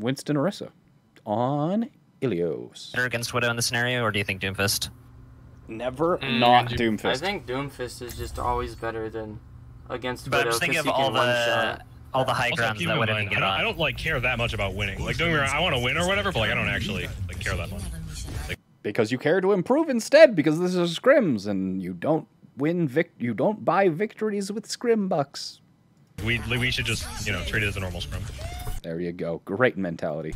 Winston Orisa on Ilios. Better against Widow in the scenario, or do you think Doomfist? Never Mm, not Doom- Doomfist. I think Doomfist is just always better than against But I'm Widow just thinking because of all the shot. all the high grounds that in Widow mind, can I get don't, I don't like care that much about winning. Like, don't get I want to win or whatever, but like I don't actually like care that much. because you care to improve instead because this is scrims and you don't win vic- you don't buy victories with scrim bucks. We we should just you know treat it as a normal scrum. There you go. Great mentality.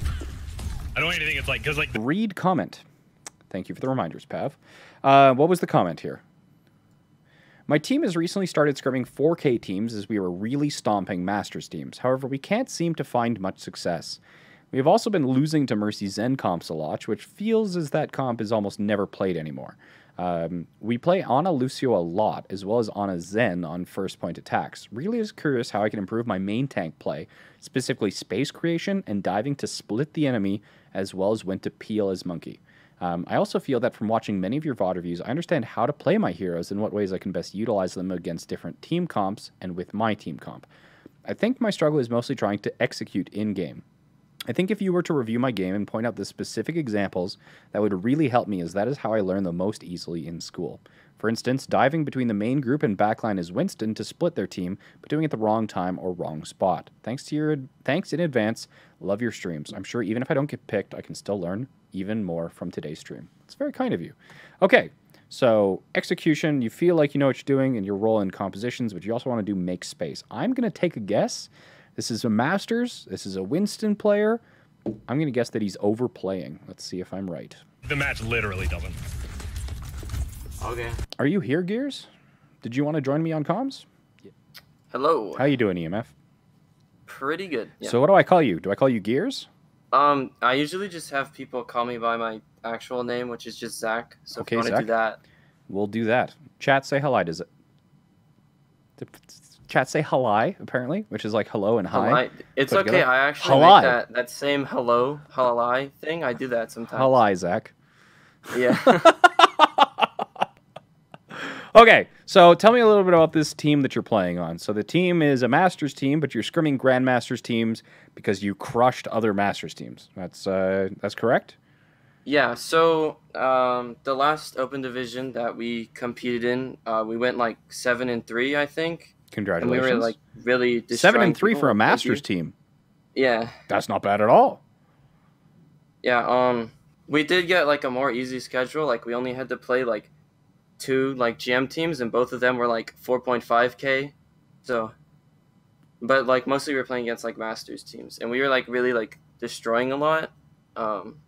I don't want anything. It's like because like Read comment. Thank you for the reminders, Pav. Uh, what was the comment here? My team has recently started scrimming 4K teams as we were really stomping Masters teams. However, we can't seem to find much success. We have also been losing to Mercy Zen comps a lot, which feels as that comp is almost never played anymore. Um, we play Ana Lucio a lot, as well as Ana Zen on first point attacks. Really is curious how I can improve my main tank play, specifically space creation and diving to split the enemy, as well as when to peel as monkey. Um, I also feel that from watching many of your VOD reviews, I understand how to play my heroes and what ways I can best utilize them against different team comps and with my team comp. I think my struggle is mostly trying to execute in game. I think if you were to review my game and point out the specific examples, that would really help me, as that is how I learn the most easily in school. For instance, diving between the main group and backline as Winston to split their team, but doing it the wrong time or wrong spot. Thanks to your thanks in advance. Love your streams. I'm sure even if I don't get picked, I can still learn even more from today's stream. It's very kind of you. Okay, so execution, you feel like you know what you're doing and your role in compositions, but you also want to do make space. I'm gonna take a guess. This is a Masters. This is a Winston player. I'm gonna guess that he's overplaying. Let's see if I'm right. the match literally doesn't. Okay. Are you here, Gears? Did you want to join me on comms? Hello. How you doing, EMF? Pretty good. Yeah. So what do I call you? Do I call you Gears? um, I usually just have people call me by my actual name, which is just Zach. So Okay, if you want to do that, We'll do that. Chat say hello. Does it? Chat say halai apparently, which is like hello and hi. Halai- It's Put okay. together. I actually Halai. make that, that same hello, halai thing. I do that sometimes. Halai, Zach. Yeah. Okay, so tell me a little bit about this team that you're playing on. So the team is a Masters team, but you're scrimming Grandmasters teams because you crushed other Masters teams. That's uh, that's correct. yeah. So um, the last open division that we competed in, uh, we went like seven and three, I think, and we were like really Seven and three people. for a Masters team. Yeah. That's not bad at all. Yeah, um we did get like a more easy schedule. Like we only had to play like two like GM teams and both of them were like 4.5k. So but like mostly we were playing against like masters teams and we were like really like destroying a lot. Um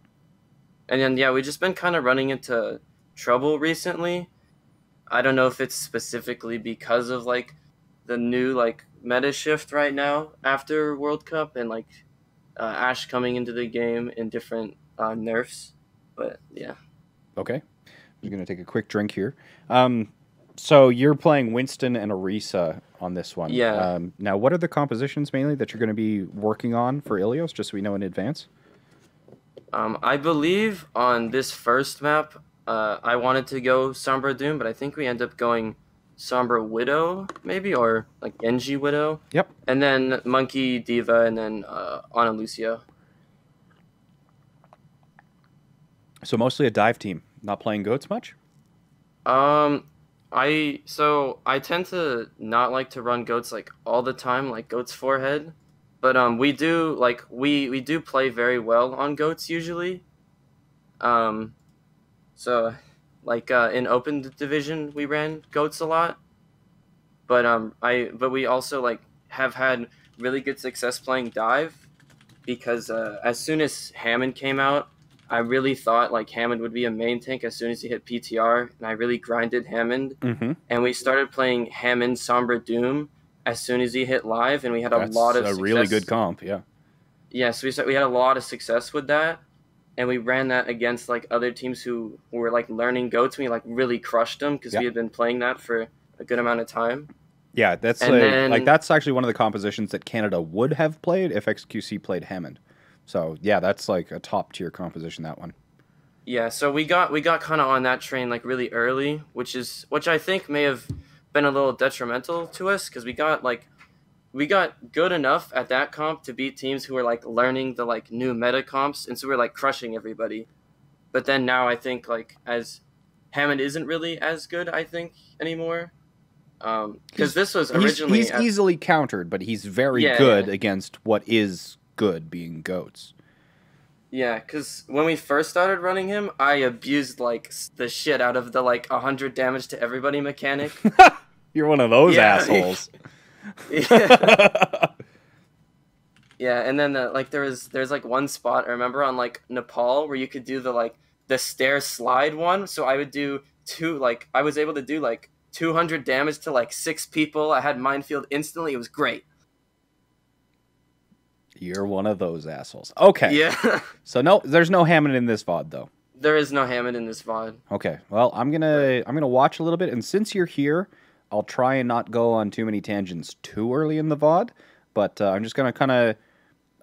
and then yeah, we just been kind of running into trouble recently. I don't know if it's specifically because of like the new like meta shift right now after World Cup and like uh, Ash coming into the game in different uh, nerfs. But yeah, Okay. I'm going to take a quick drink here. Um, so you're playing Winston and Orisa on this one. Yeah. Um, now, what are the compositions mainly that you're going to be working on for Ilios, just so we know in advance? um, I believe on this first map, uh, I wanted to go Sombra Doom, but I think we end up going Sombra Widow, maybe, or like Genji Widow, Yep. and then Monkey Diva, and then uh, Ana Lucio. So mostly a dive team, not playing goats much. Um, I so I tend to not like to run goats like all the time, like goats forehead, but um, we do like we we do play very well on goats usually. Um, so like uh, in open division we ran goats a lot, but um I but we also like have had really good success playing dive because uh, as soon as Hammond came out. I really thought like Hammond would be a main tank as soon as he hit PTR, and I really grinded Hammond. Mm-hmm. And we started playing Hammond Sombra Doom as soon as he hit live, and we had a That's lot of a really good comp. Yeah. Yeah, so we we had a lot of success with that, and we ran that against like other teams who, were like learning Go to we like really crushed them because Yeah. we had been playing that for a good amount of time. Yeah, that's like, then- like that's actually one of the compositions that Canada would have played if XQC played Hammond. So yeah, that's like a top tier composition. That one. Yeah, so we got we got kind of on that train like really early, which is which I think may have been a little detrimental to us because we got like we got good enough at that comp to beat teams who were like learning the like new meta comps, and so we're like crushing everybody. But then now I think like as Hammond isn't really as good, I think anymore. Um, because this was originally he's at- easily countered, but he's very Yeah, good yeah. against what is good, being goats. Yeah, because when we first started running him, I abused like the shit out of the like 100 damage to everybody mechanic. You're one of those Yeah. assholes. yeah. yeah, and then uh, like there was there's like one spot I remember on like Nepal where you could do the like the stair slide one. So I would do two like I was able to do like 200 damage to like six people. I had minefield instantly. It was great. You're one of those assholes. Okay. Yeah. So no, there's no Hammond in this VOD though. there is no Hammond in this VOD. Okay. Well, I'm gonna I'm gonna watch a little bit, and since you're here, I'll try and not go on too many tangents too early in the VOD. But uh, I'm just gonna kind of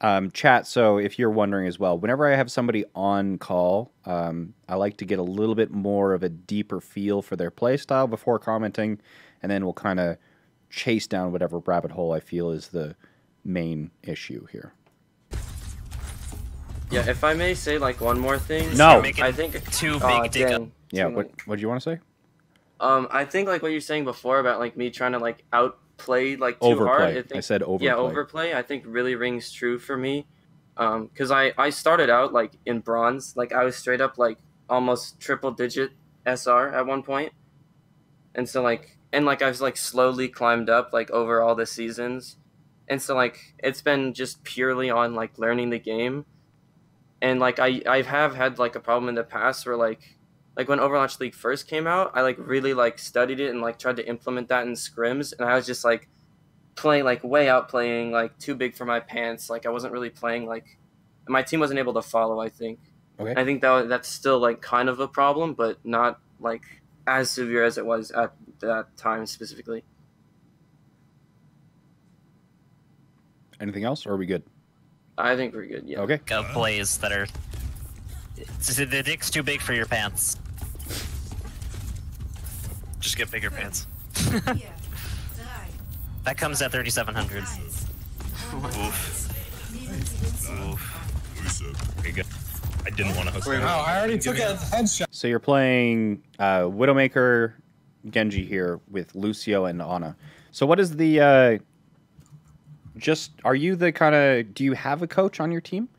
um, chat. So if you're wondering as well, whenever I have somebody on call, um, I like to get a little bit more of a deeper feel for their playstyle before commenting, and then we'll kind of chase down whatever rabbit hole I feel is the main issue here. Yeah, if I may say like one more thing. No. I think too Aw, big dig Yeah. What. What do you want to say? Um, I think like what you're saying before about like me trying to like outplay like too Overplay. hard. I, think, said overplay. Yeah, overplay. I think really rings true for me. Um, because I I started out like in bronze. Like I was straight up like almost triple digit SR at one point, and so like and like I've like slowly climbed up like over all the seasons, and so like it's been just purely on like learning the game, and like I I have had like a problem in the past where like like when Overwatch League first came out, I like really like studied it and like tried to implement that in scrims, and I was just like playing like way out playing like too big for my pants. Like I wasn't really playing like my team wasn't able to follow. I think. Okay. I think that that's still like kind of a problem, but not like as severe as it was at that time specifically. Anything else, or are we good? I think we're good. Yeah. Okay. of plays that are. The dick's too big for your pants. Just get bigger pants. That comes at 3,700. Oof. Oof. There you go. I didn't want to host Wow, that. I already took a headshot. So you're playing uh, Widowmaker, Genji here with Lucio and Ana. So what is the? Uh, just are you the kind of? Do you have a coach on your team?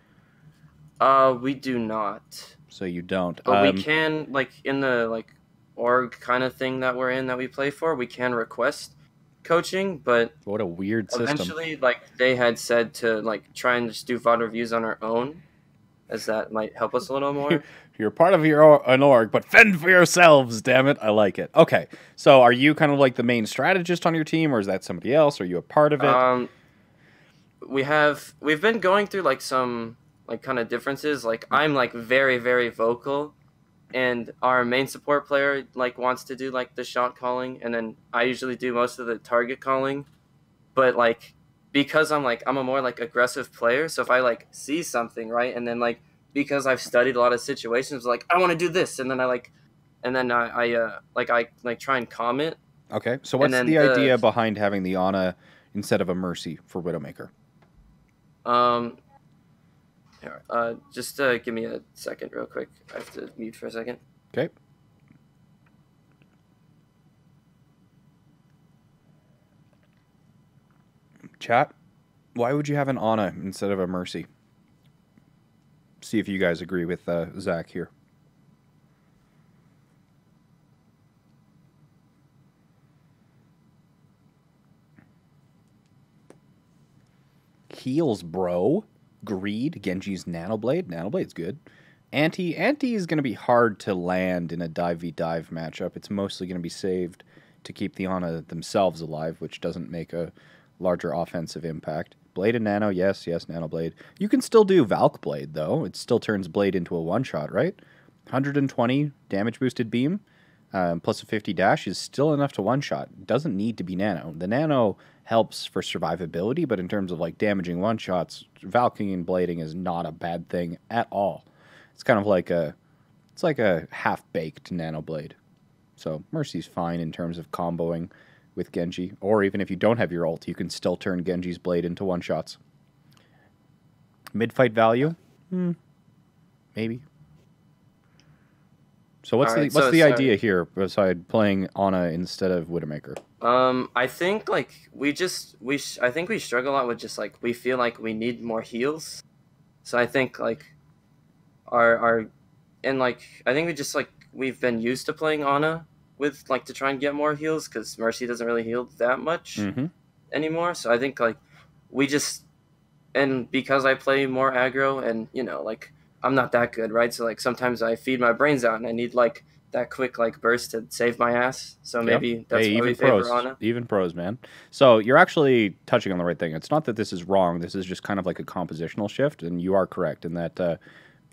Uh, we do not, So you don't. but Um, we can like in the like org kind of thing that we're in that we play for. We can request coaching, but What a weird system. eventually, like they had said to like try and just do VOD reviews on our own, as that might help us a little more. You're part of your an org, but fend for yourselves. Damn it, I like it. Okay, so are you kind of like the main strategist on your team, or is that somebody else? Are you a part of it? Um, we have we've been going through like some like kind of differences. Like I'm like very very vocal, and our main support player like wants to do like the shot calling, and then I usually do most of the target calling. But like because I'm like I'm a more like aggressive player, so if I like see something right, and then like because I've studied a lot of situations, like I want to do this, and then I like, and then I, I uh like I like try and comment. okay, so what's the, the- idea behind having the Ana instead of a Mercy for Widowmaker? Um, uh, just uh, give me a second, real quick. I have to mute for a second. Okay. Chat, why would you have an Ana instead of a Mercy? See if you guys agree with uh, Zach here. Heals, bro. Greed, Genji's Nanoblade. Nanoblade's good. Anti Anti is going to be hard to land in a dive v dive matchup. It's mostly going to be saved to keep the Ana themselves alive, which doesn't make a larger offensive impact. Blade and Nano, yes, yes, Nano Blade. You can still do Valk Blade though. It still turns Blade into a one shot, right? 120 damage boosted beam um, plus a 50 dash is still enough to one shot. Doesn't need to be Nano. The Nano helps for survivability, but in terms of like damaging one shots, Valkyrie and blading is not a bad thing at all. It's kind of like a it's like a half baked nano blade. So Mercy's fine in terms of comboing with Genji, or even if you don't have your ult, you can still turn Genji's blade into one shots. Mid fight value, hmm, maybe. So what's Alright, the what's so- the so- idea here beside playing Ana instead of Widowmaker? Um, I think like we just we I think we struggle a lot with just like we feel like we need more heals. So I think like our our and like I think we just like we've been used to playing Ana with like to try and get more heals because Mercy doesn't really heal that much Mm-hmm. anymore. So I think like we just and because I play more aggro and you know like I'm not that good, right? So like sometimes I feed my brains out and I need like that quick like burst to save my ass. So maybe that's hey, why we even favor pros, even pros, man. So you're actually touching on the right thing. It's not that this is wrong. This is just kind of like a compositional shift, and you are correct in that uh,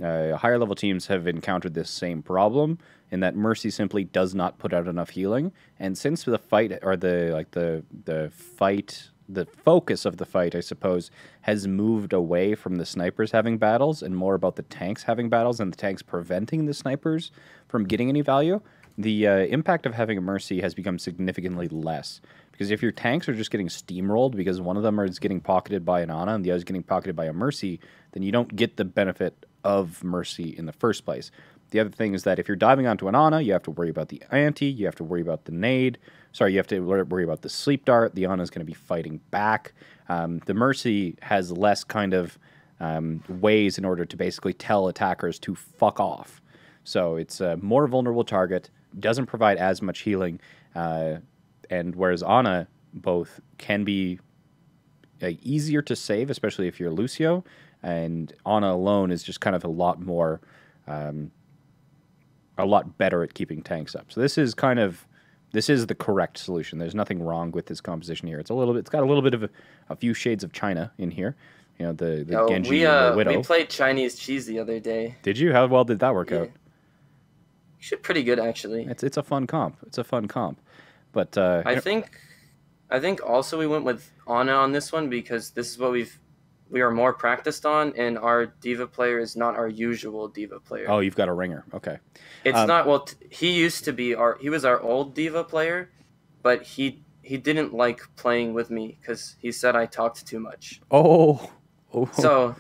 uh, higher level teams have encountered this same problem. In that Mercy simply does not put out enough healing, and since the fight or the like the the fight. The focus of the fight, I suppose, has moved away from the snipers having battles and more about the tanks having battles and the tanks preventing the snipers from getting any value the uh, impact of having a mercy has become significantly less because if your tanks are just getting steamrolled because one of them is getting pocketed by an Ana and the other is getting pocketed by a mercy, then you don't get the benefit of mercy in the first place. The other thing is that if you're diving onto an Ana, you have to worry about the anti, you have to worry about the nade. Sorry, you have to worry about the sleep dart. The Ana is going to be fighting back. Um, the mercy has less kind of um, ways in order to basically tell attackers to fuck off. So it's a more vulnerable target, doesn't provide as much healing, uh, and whereas Ana both can be uh, easier to save, especially if you're Lucio, and Ana alone is just kind of a lot more, um, a lot better at keeping tanks up. So this is kind of this is the correct solution. There's nothing wrong with this composition here. It's a little bit. It's got a little bit of a, a few shades of China in here. You know the the Yo, Genji we and uh the Widow. we played Chinese cheese the other day. Did you? How well did that work Yeah. out? Should pretty good actually. It's it's a fun comp. It's a fun comp, but uh, I think, I think also we went with Ana on this one because this is what we've we are more practiced on, and our diva player is not our usual diva player. oh, you've got a ringer. Okay. it's um, not well. T- he used to be our he was our old diva player, but he he didn't like playing with me because he said I talked too much. Oh. oh. So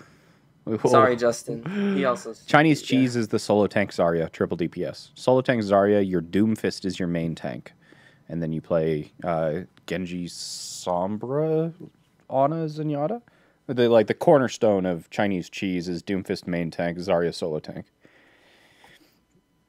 sorry, Justin. He also Chinese yeah. cheese is the solo tank Zarya, triple DPS. Solo tank Zarya, your Doomfist is your main tank. And then you play uh, Genji Sombra Ana Zenyatta. The like the cornerstone of Chinese cheese is Doomfist main tank, Zarya solo tank.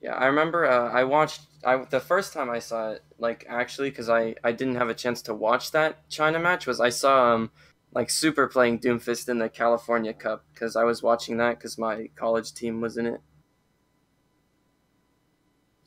Yeah, I remember uh, I watched I the first time I saw it like actually because I I didn't have a chance to watch that China match was I saw um like Super playing Doomfist in the California Cup because I was watching that because my college team was in it.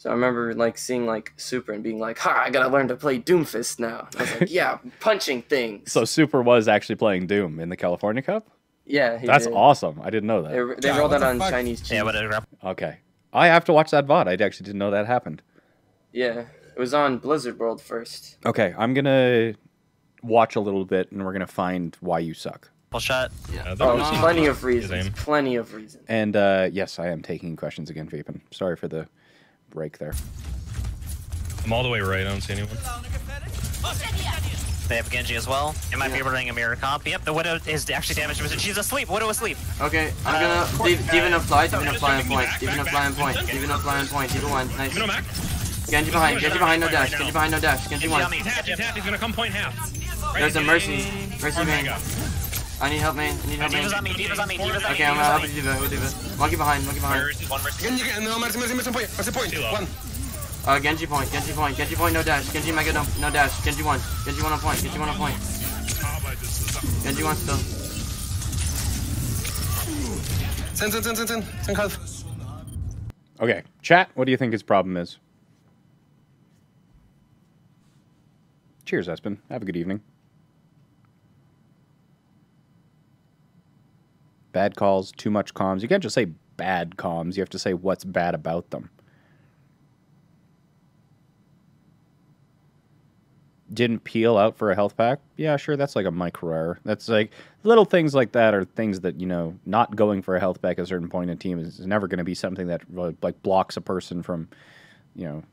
So I remember like seeing like Super and being like, "Ha! I gotta learn to play Doomfist now." I was like, "Yeah, punching things." So Super was actually playing Doom in the California Cup? yeah, he That's did. awesome. I didn't know that. they Yeah, rolled what that the on fuck? Chinese cheese. Yeah, whatever. Okay. I have to watch that VOD. I actually didn't know that happened. Yeah, it was on Blizzard World first. Okay, I'm gonna watch a little bit and we're gonna find why you suck. Full shot. Yeah, that Oh, plenty of reasons. Plenty of reasons. And uh, yes, I am taking questions again, Vapin. Sorry for the break there. I'm all the way right. I don't see anyone. They have Genji as well. It might be running a mirror comp. Yep, the Widow is actually damaged. She's asleep. Widow asleep. Okay, I'm Uh, gonna leave Demon of Fly, Demon of just Fly on point, back, Demon back, of Fly on point, back. Demon of Fly on point, Demon one, nice. You know, Mac. Genji behind, Genji behind, no dash, Genji behind, no dash, Genji one. on me. Tap, tap, he's gonna come point half. There's a. Mercy, Mercy Or main. Mega. I need help, man, I need help, Diva's on man. me. Diva's on me. Diva's on me. Okay, I'm gonna help me. you, Diva, who Diva? Monkey behind, monkey behind. One. Genji, no, Mercy, Mercy, Mercy point, Mercy point, one. Uh, Genji point, Genji point, Genji point, no dash, Genji mega no, no dash, Genji one, Genji one on point, Genji one on point, but this is- Genji one still. Send, send, send, send, send, send half. Okay, chat. What do you think his problem is? Cheers, Espen. Have a good evening. Bad calls, too much comms. You can't just say bad comms. You have to say what's bad about them. Didn't peel out for a health pack? Yeah, sure. That's like a micro error. That's like little things like that are things that you know. Not going for a health pack at a certain point in a team is never going to be something that uh, like blocks a person from, you know,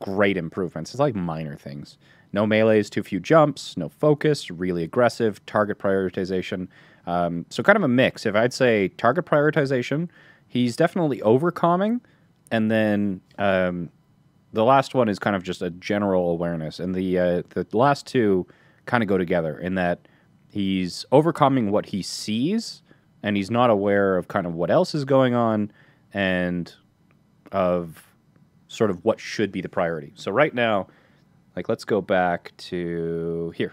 great improvements. It's like minor things. No melees, too few jumps, no focus, really aggressive, target prioritization. Um, so kind of a mix. If I'd say target prioritization, he's definitely overcomming, and then um, the last one is kind of just a general awareness, and the uh, the last two kind of go together in that he's overcomming what he sees, and he's not aware of kind of what else is going on, and of sort of what should be the priority. So right now, like let's go back to here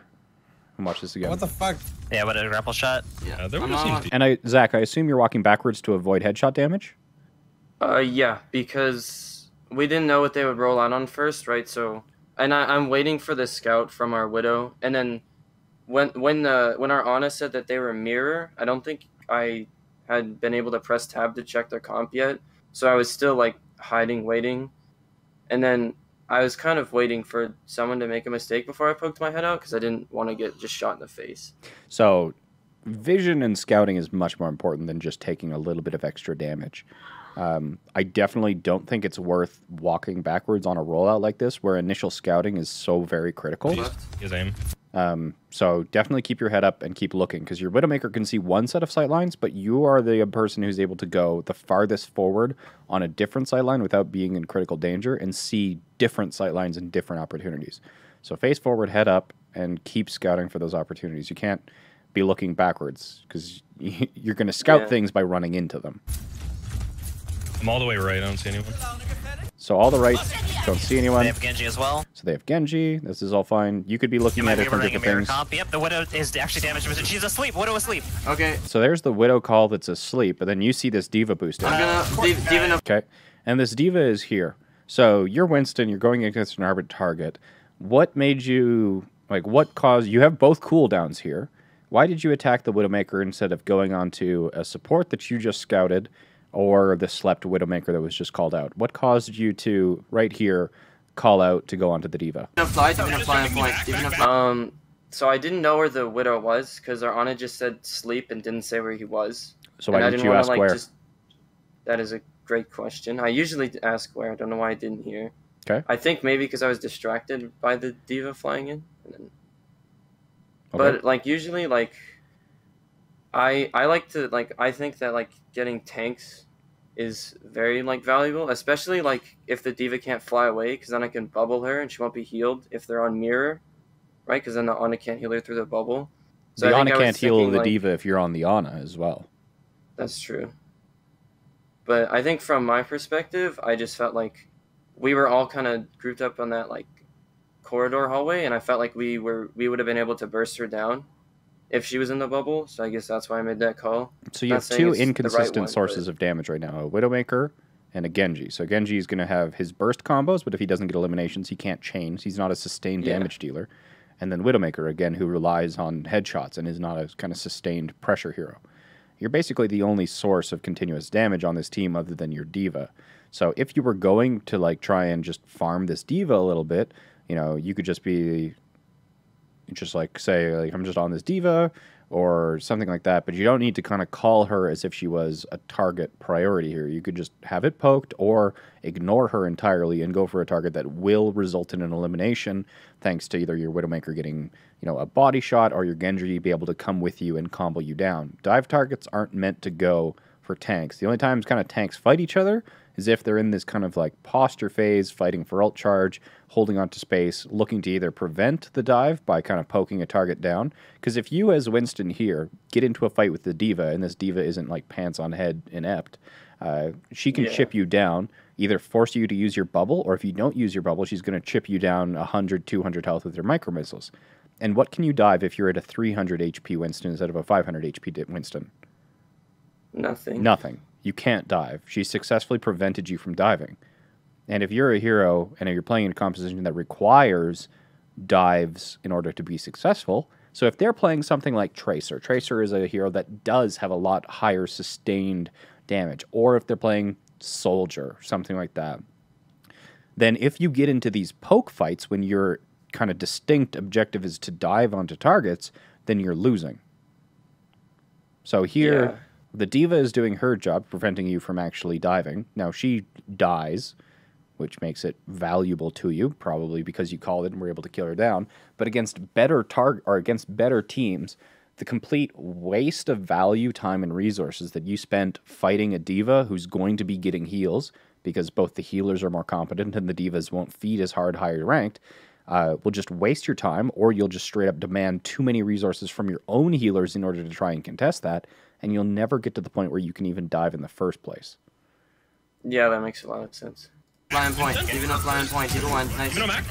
and watch this again. What the fuck? Yeah, what a grapple shot. Yeah, there I'm would have not- seemed and I, Zach, I assume you're walking backwards to avoid headshot damage. Uh, yeah, because we didn't know what they would roll out on first, right? So, and I, I'm waiting for the scout from our widow, and then when when the when our Ana said that they were mirror, I don't think I had been able to press tab to check their comp yet, so I was still like hiding, waiting, and then I was kind of waiting for someone to make a mistake before I poked my head out because I didn't want to get just shot in the face. So, vision and scouting is much more important than just taking a little bit of extra damage. Um, I definitely don't think it's worth walking backwards on a rollout like this, where initial scouting is so very critical. his aim. Um, so definitely keep your head up and keep looking because your Widowmaker can see one set of sight lines, but you are the person who's able to go the farthest forward on a different sight line without being in critical danger and see different sight lines and different opportunities. So face forward, head up, and keep scouting for those opportunities. You can't be looking backwards because you're going to scout Yeah. things by running into them. I'm all the way right. I don't see anyone. So all the right, don't see anyone. They have Genji as well. So they have Genji. This is all fine. You could be You looking might at be it from running a different mirror things. comp. Yep, the Widow is actually damaged. She's asleep. Widow asleep. Okay, So there's the Widow call that's asleep, but then you see this Diva boost. I'm gonna uh, Div- Diva Okay. And this diva is here. So you're Winston, you're going against an arbit target. What made you like what caused you have both cooldowns here. Why did you attack the Widowmaker instead of going on to a support that you just scouted or the slept Widowmaker that was just called out? What caused you to right here call out to go onto the diva? apply, Diva apply, apply, Diva apply. Um, so I didn't know where the widow was because our Ana just said sleep and didn't say where he was. So why I didn't didn't you wanna, ask like, where? Just... That is a great question. I usually ask where. I don't know why I didn't hear. Okay. I think maybe because I was distracted by the diva flying in. And then... Okay. But like usually, like I I like to like I think that like getting tanks is very like valuable, especially like if the diva can't fly away, because then I can bubble her and she won't be healed if they're on mirror, right? Because then the Ana can't heal her through the bubble. So the I Ana can't heal thinking, the like- diva if you're on the Ana as well. That's true. But I think from my perspective, I just felt like we were all kind of grouped up on that like corridor hallway, and I felt like we were we would have been able to burst her down if she was in the bubble. So I guess that's why I made that call. So you have two the right inconsistent one, sources but- of damage right now: a Widowmaker and a Genji. So Genji is going to have his burst combos, but if he doesn't get eliminations, he can't chain. He's not a sustained Yeah. damage dealer. And then Widowmaker again, who relies on headshots and is not a kind of sustained pressure hero. You're basically the only source of continuous damage on this team other than your diva. So if you were going to like try and just farm this diva a little bit, you know, you could just be just like say like I'm just on this diva or something like that, but you don't need to kind of call her as if she was a target priority here. You could just have it poked or ignore her entirely and go for a target that will result in an elimination thanks to either your Widowmaker getting, you know, a body shot or your Genji be able to come with you and combo you down. Dive targets aren't meant to go for tanks. The only times kind of tanks fight each other is if they're in this kind of like posture phase, fighting for ult charge, holding onto space, looking to either prevent the dive by kind of poking a target down. Because if you, as Winston here, get into a fight with the diva, and this diva isn't like pants on head inept, uh, she can Yeah. chip you down, either force you to use your bubble, or if you don't use your bubble, she's going to chip you down 100, 200 health with her micro missiles. And what can you dive if you're at a 300 HP Winston instead of a 500 HP Winston? Nothing. Nothing. You can't dive. She successfully prevented you from diving. And if you're a hero and you're playing in a composition that requires dives in order to be successful, so if they're playing something like Tracer, Tracer is a hero that does have a lot higher sustained damage, or if they're playing Soldier, something like that, then if you get into these poke fights when your kind of distinct objective is to dive onto targets, then you're losing. So here. The diva is doing her job, preventing you from actually diving. Now she dies, which makes it valuable to you, probably because you called it and were able to kill her down. But against better target or against better teams, the complete waste of value, time, and resources that you spent fighting a diva who's going to be getting heals because both the healers are more competent and the divas won't feed as hard higher ranked. Uh, will just waste your time, or you'll just straight up demand too many resources from your own healers in order to try and contest that, and you'll never get to the point where you can even dive in the first place. Yeah, that makes a lot of sense. Lion point. Even up lion point. Diva one. Nice. You know, Mac?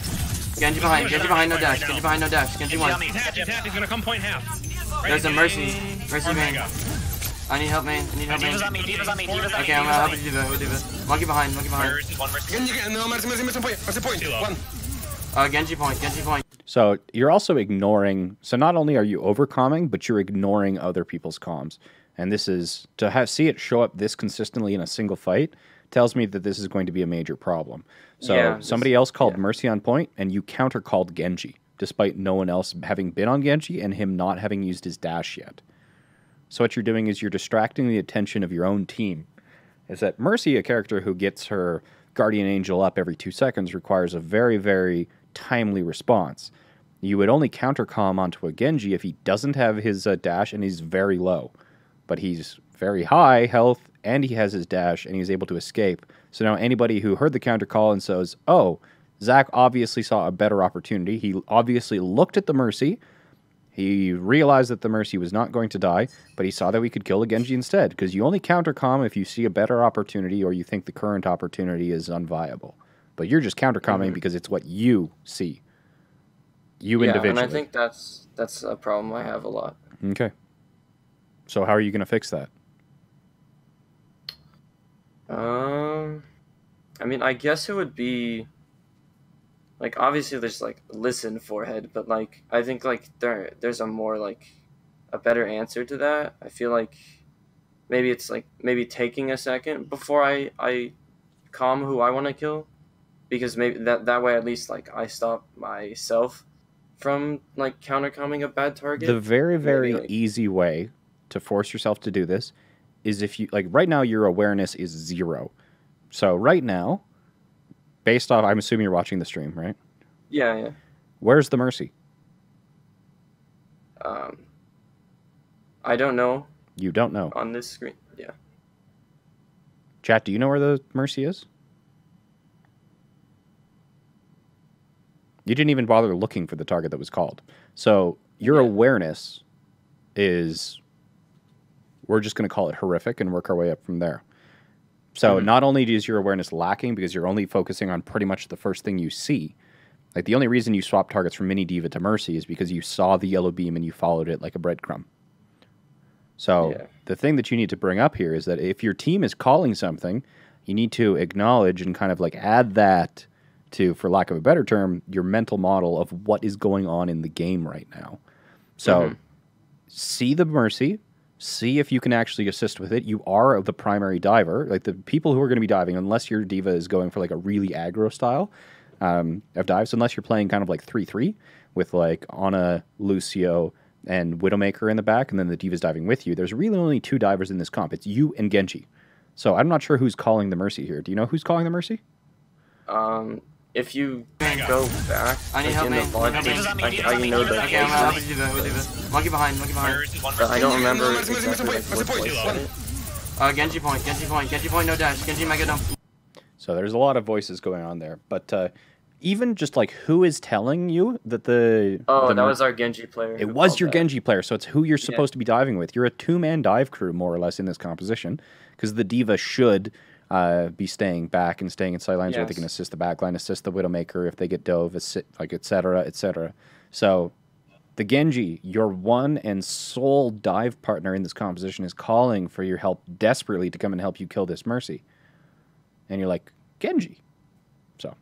Genji behind. Genji behind. No dash. Genji behind. No dash. Genji one. Tap, tap, he's gonna come point half. There's a mercy. Mercy Or main. I need help main. I need help main. Divas on me, divas on me, divas on me. Okay, I'm gonna help you Diva. Diva? Monkey behind. Monkey behind. Mercy, one mercy. Genji, no, Mercy, Mercy, Mercy point. Mercy point. One. Uh, Genji point. Genji point. So you're also ignoring. So not only are you overcomming, but you're ignoring other people's comms. And this is to have see it show up this consistently in a single fight tells me that this is going to be a major problem. So Yeah, somebody this- else called yeah. Mercy on point, and you counter called Genji, despite no one else having been on Genji and him not having used his dash yet. So what you're doing is you're distracting the attention of your own team. Is that Mercy, a character who gets her guardian angel up every two seconds, requires a very, very timely response. You would only counter comm onto a Genji if he doesn't have his uh, dash and he's very low, but he's very high health and he has his dash and he's able to escape. So now anybody who heard the counter call and says, "Oh, Zach obviously saw a better opportunity. He obviously looked at the Mercy." He realized that the Mercy was not going to die, but he saw that we could kill the Genji instead, because you only counter comm if you see a better opportunity or you think the current opportunity is unviable. But you're just counter comming because it's what you see. You yeah, individually. and I think that's that's a problem I have a lot. Okay. So how are you going to fix that? Um, I mean, I guess it would be like obviously there's like listen forehead, but like I think like there there's a more like a better answer to that. I feel like maybe it's like maybe taking a second before I I calm who I want to kill, because maybe that that way at least like I stop myself from like counter calming a bad target. The very, very like- easy way to force yourself to do this is if you like right now your awareness is zero. So right now, based off I'm assuming you're watching the stream, right? yeah, yeah. Where's the mercy? Um, I don't know You don't know. on this screen. Yeah. Chat, do you know where the mercy is? You didn't even bother looking for the target that was called. So your Yeah. awareness is we're just going to call it horrific and work our way up from there. So Mhm. not only is your awareness lacking because you're only focusing on pretty much the first thing you see. Like the only reason you swap targets from Mini Diva to Mercy is because you saw the yellow beam and you followed it like a breadcrumb. So Yeah. the thing that you need to bring up here is that if your team is calling something, you need to acknowledge and kind of like add that to, for lack of a better term, your mental model of what is going on in the game right now. So Mhm. see the mercy, see if you can actually assist with it. You are the primary diver. Like the people who are going to be diving, unless your diva is going for like a really aggro style um, of dives, unless you're playing kind of like 3 3 with like Ana, Lucio, and Widowmaker in the back, and then the diva's diving with you, there's really only two divers in this comp. It's you and Genji. So I'm not sure who's calling the mercy here. Do you know who's calling the mercy? Um, if you go back, I need like, help, in the man. VOD, Divas thing, I, I know divas the on me. Okay, I'm gonna help you voices, Diva. Who Diva? Monkey behind. Monkey behind. But I don't remember Mercy, mercy, exactly mercy, like, what mercy, voice mercy. said it. Uh, Genji point. Genji point. Genji point. No dash. Genji mega dump. So there's a lot of voices going on there. But uh, even just like who is telling you that the. Oh, the that was our Genji player. It was your that. Genji player, so it's who you're supposed to be diving with. You're a two man dive crew, more or less, in this composition, because the diva should uh, be staying back and staying in sidelines where they can assist the backline, assist the Widowmaker if they get dove, like et cetera, et cetera. So the Genji, your one and sole dive partner in this composition, is calling for your help desperately to come and help you kill this Mercy. And you're like, Genji. So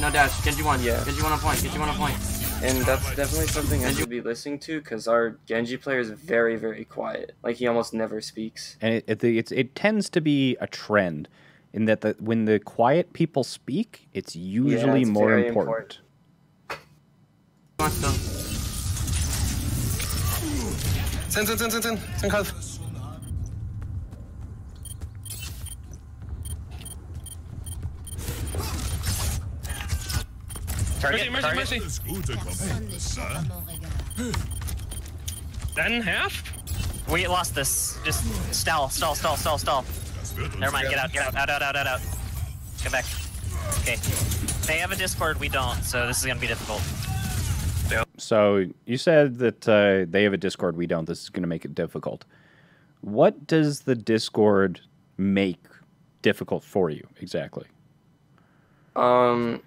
No dash. Genji one. Yeah. Genji one on point. Genji one on point. And that's definitely something I should be listening to because our Genji player is very, very quiet. Like he almost never speaks. and it, it, it's, it tends to be a trend in that the, when the quiet people speak, it's usually it's more very important. One still. Ten, ten, ten, ten, ten. Ten half. Target, Mercy, target. mercy, mercy. Then half? We lost this. Just stall, stall, stall, stall, stall. Never mind. Get out, get out, out, out, out, out, out. Come back. Okay. They have a Discord. We don't, so this is gonna be difficult. So you said that uh, they have a Discord. We don't. This is going to make it difficult. What does the Discord make difficult for you exactly? Um,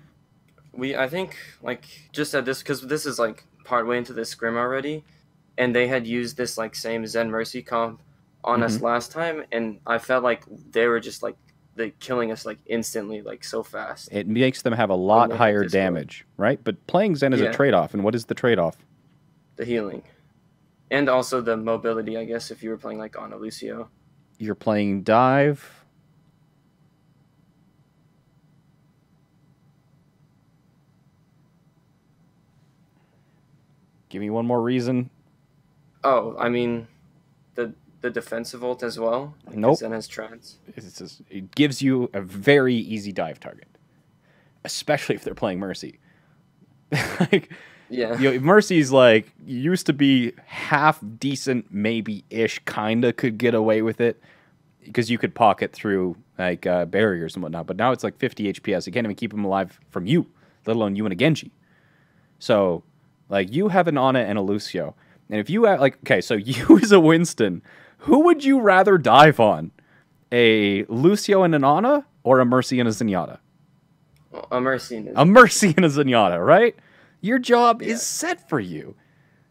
we I think like just at this because this is like partway into the scrim already, and they had used this like same Zen Mercy comp on us mm-hmm. last time, and I felt like they were just like they killing us like instantly, like so fast. It makes them have a lot higher damage, right? But playing Zen is a Yeah. trade-off, and what is the trade-off? The healing, and also the mobility. I guess if you were playing like on a Lucio. You're playing dive. Give me one more reason. Oh, I mean, the the defensive ult as well. Like, Nope. Zen has trance. It's just, it gives you a very easy dive target, especially if they're playing Mercy. like, Yeah. you know, Mercy's like used to be half decent, maybe ish, kinda could get away with it because you could pocket through like uh, barriers and whatnot. But now it's like 50 HPS. You can't even keep them alive from you, let alone you and a Genji. So, like, you have an Ana and a Lucio, and if you have, like, okay, so you as a Winston, who would you rather dive on, a Lucio and an Ana, or a Mercy and a Zenyatta? a Mercy. is- a Mercy and a Zenyatta, right? Your job is set for you.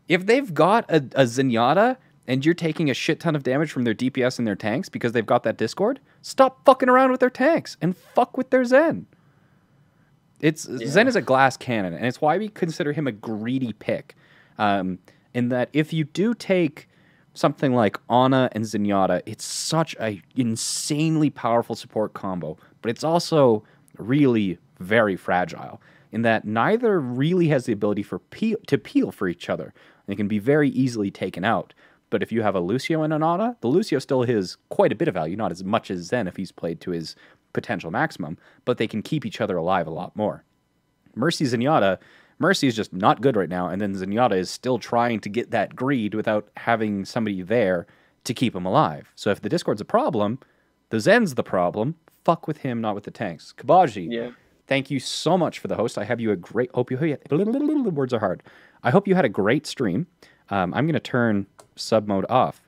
If they've got a, a Zenyatta and you're taking a shit ton of damage from their DPS and their tanks because they've got that Discord, stop fucking around with their tanks and fuck with their Zen. It's Zen is a glass cannon, and it's why we consider him a greedy pick. Um, in that, if you do take something like Ana and Zenyatta, it's such a insanely powerful support combo, but it's also really very fragile. In that neither really has the ability for peel, to peel for each other. They can be very easily taken out. But if you have a Lucio and an Ana, the Lucio still has quite a bit of value, not as much as Zen if he's played to his potential maximum, but they can keep each other alive a lot more. Mercy Zenyatta, Mercy is just not good right now, and then Zenyatta is still trying to get that greed without having somebody there to keep him alive. So if the Discord's a problem, the Zen's the problem. Fuck with him, not with the tanks. Kabaji, Yeah. thank you so much for the host. I have you a great. Hope you The Words are hard. I hope you had a great stream. Um, I'm going to turn sub mode off.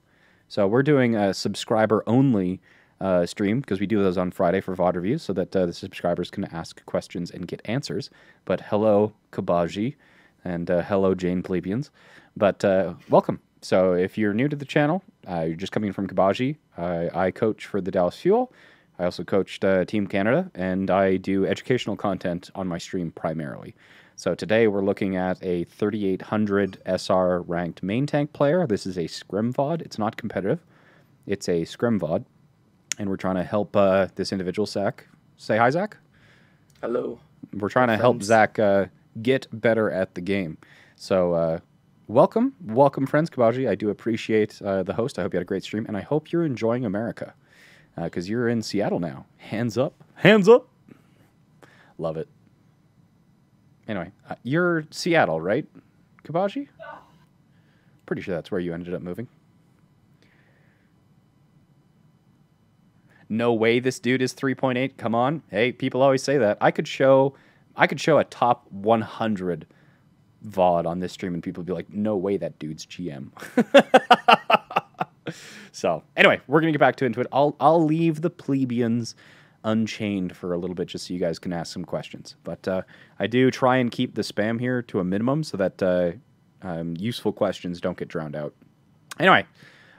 So we're doing a subscriber only uh, stream because we do those on Friday for VOD reviews so that uh, the subscribers can ask questions and get answers. But hello, Kabaji, and uh, hello, Jayne Plebeians. But uh, welcome. So if you're new to the channel, uh, you're just coming from Kabaji, I, coach for the Dallas Fuel. I also coached uh, Team Canada, and I do educational content on my stream primarily. So today we're looking at a 3800 SR ranked main tank player. This is a scrim VOD. It's not competitive. It's a scrim VOD, and we're trying to help uh, this individual Zach. Say hi, Zach. Hello. We're trying to help. Zach uh, get better at the game. So uh, welcome, welcome, friends. Kabaji, I do appreciate uh, the host. I hope you had a great stream, and I hope you're enjoying America because you're in Seattle now. Hands up, hands up. Love it. Anyway, uh, you're Seattle, right, Kabaji? Pretty sure that's where you ended up moving. No way this dude is 3.8. Come on. Hey, people always say that. I could show I could show a top 100 VOD on this stream and people would be like, "No way that dude's GM." so, anyway, we're going to get back to into it. I'll I'll leave the plebeians unchained for a little bit just so you guys can ask some questions. But uh, I do try and keep the spam here to a minimum so that uh, um, useful questions don't get drowned out. Anyway,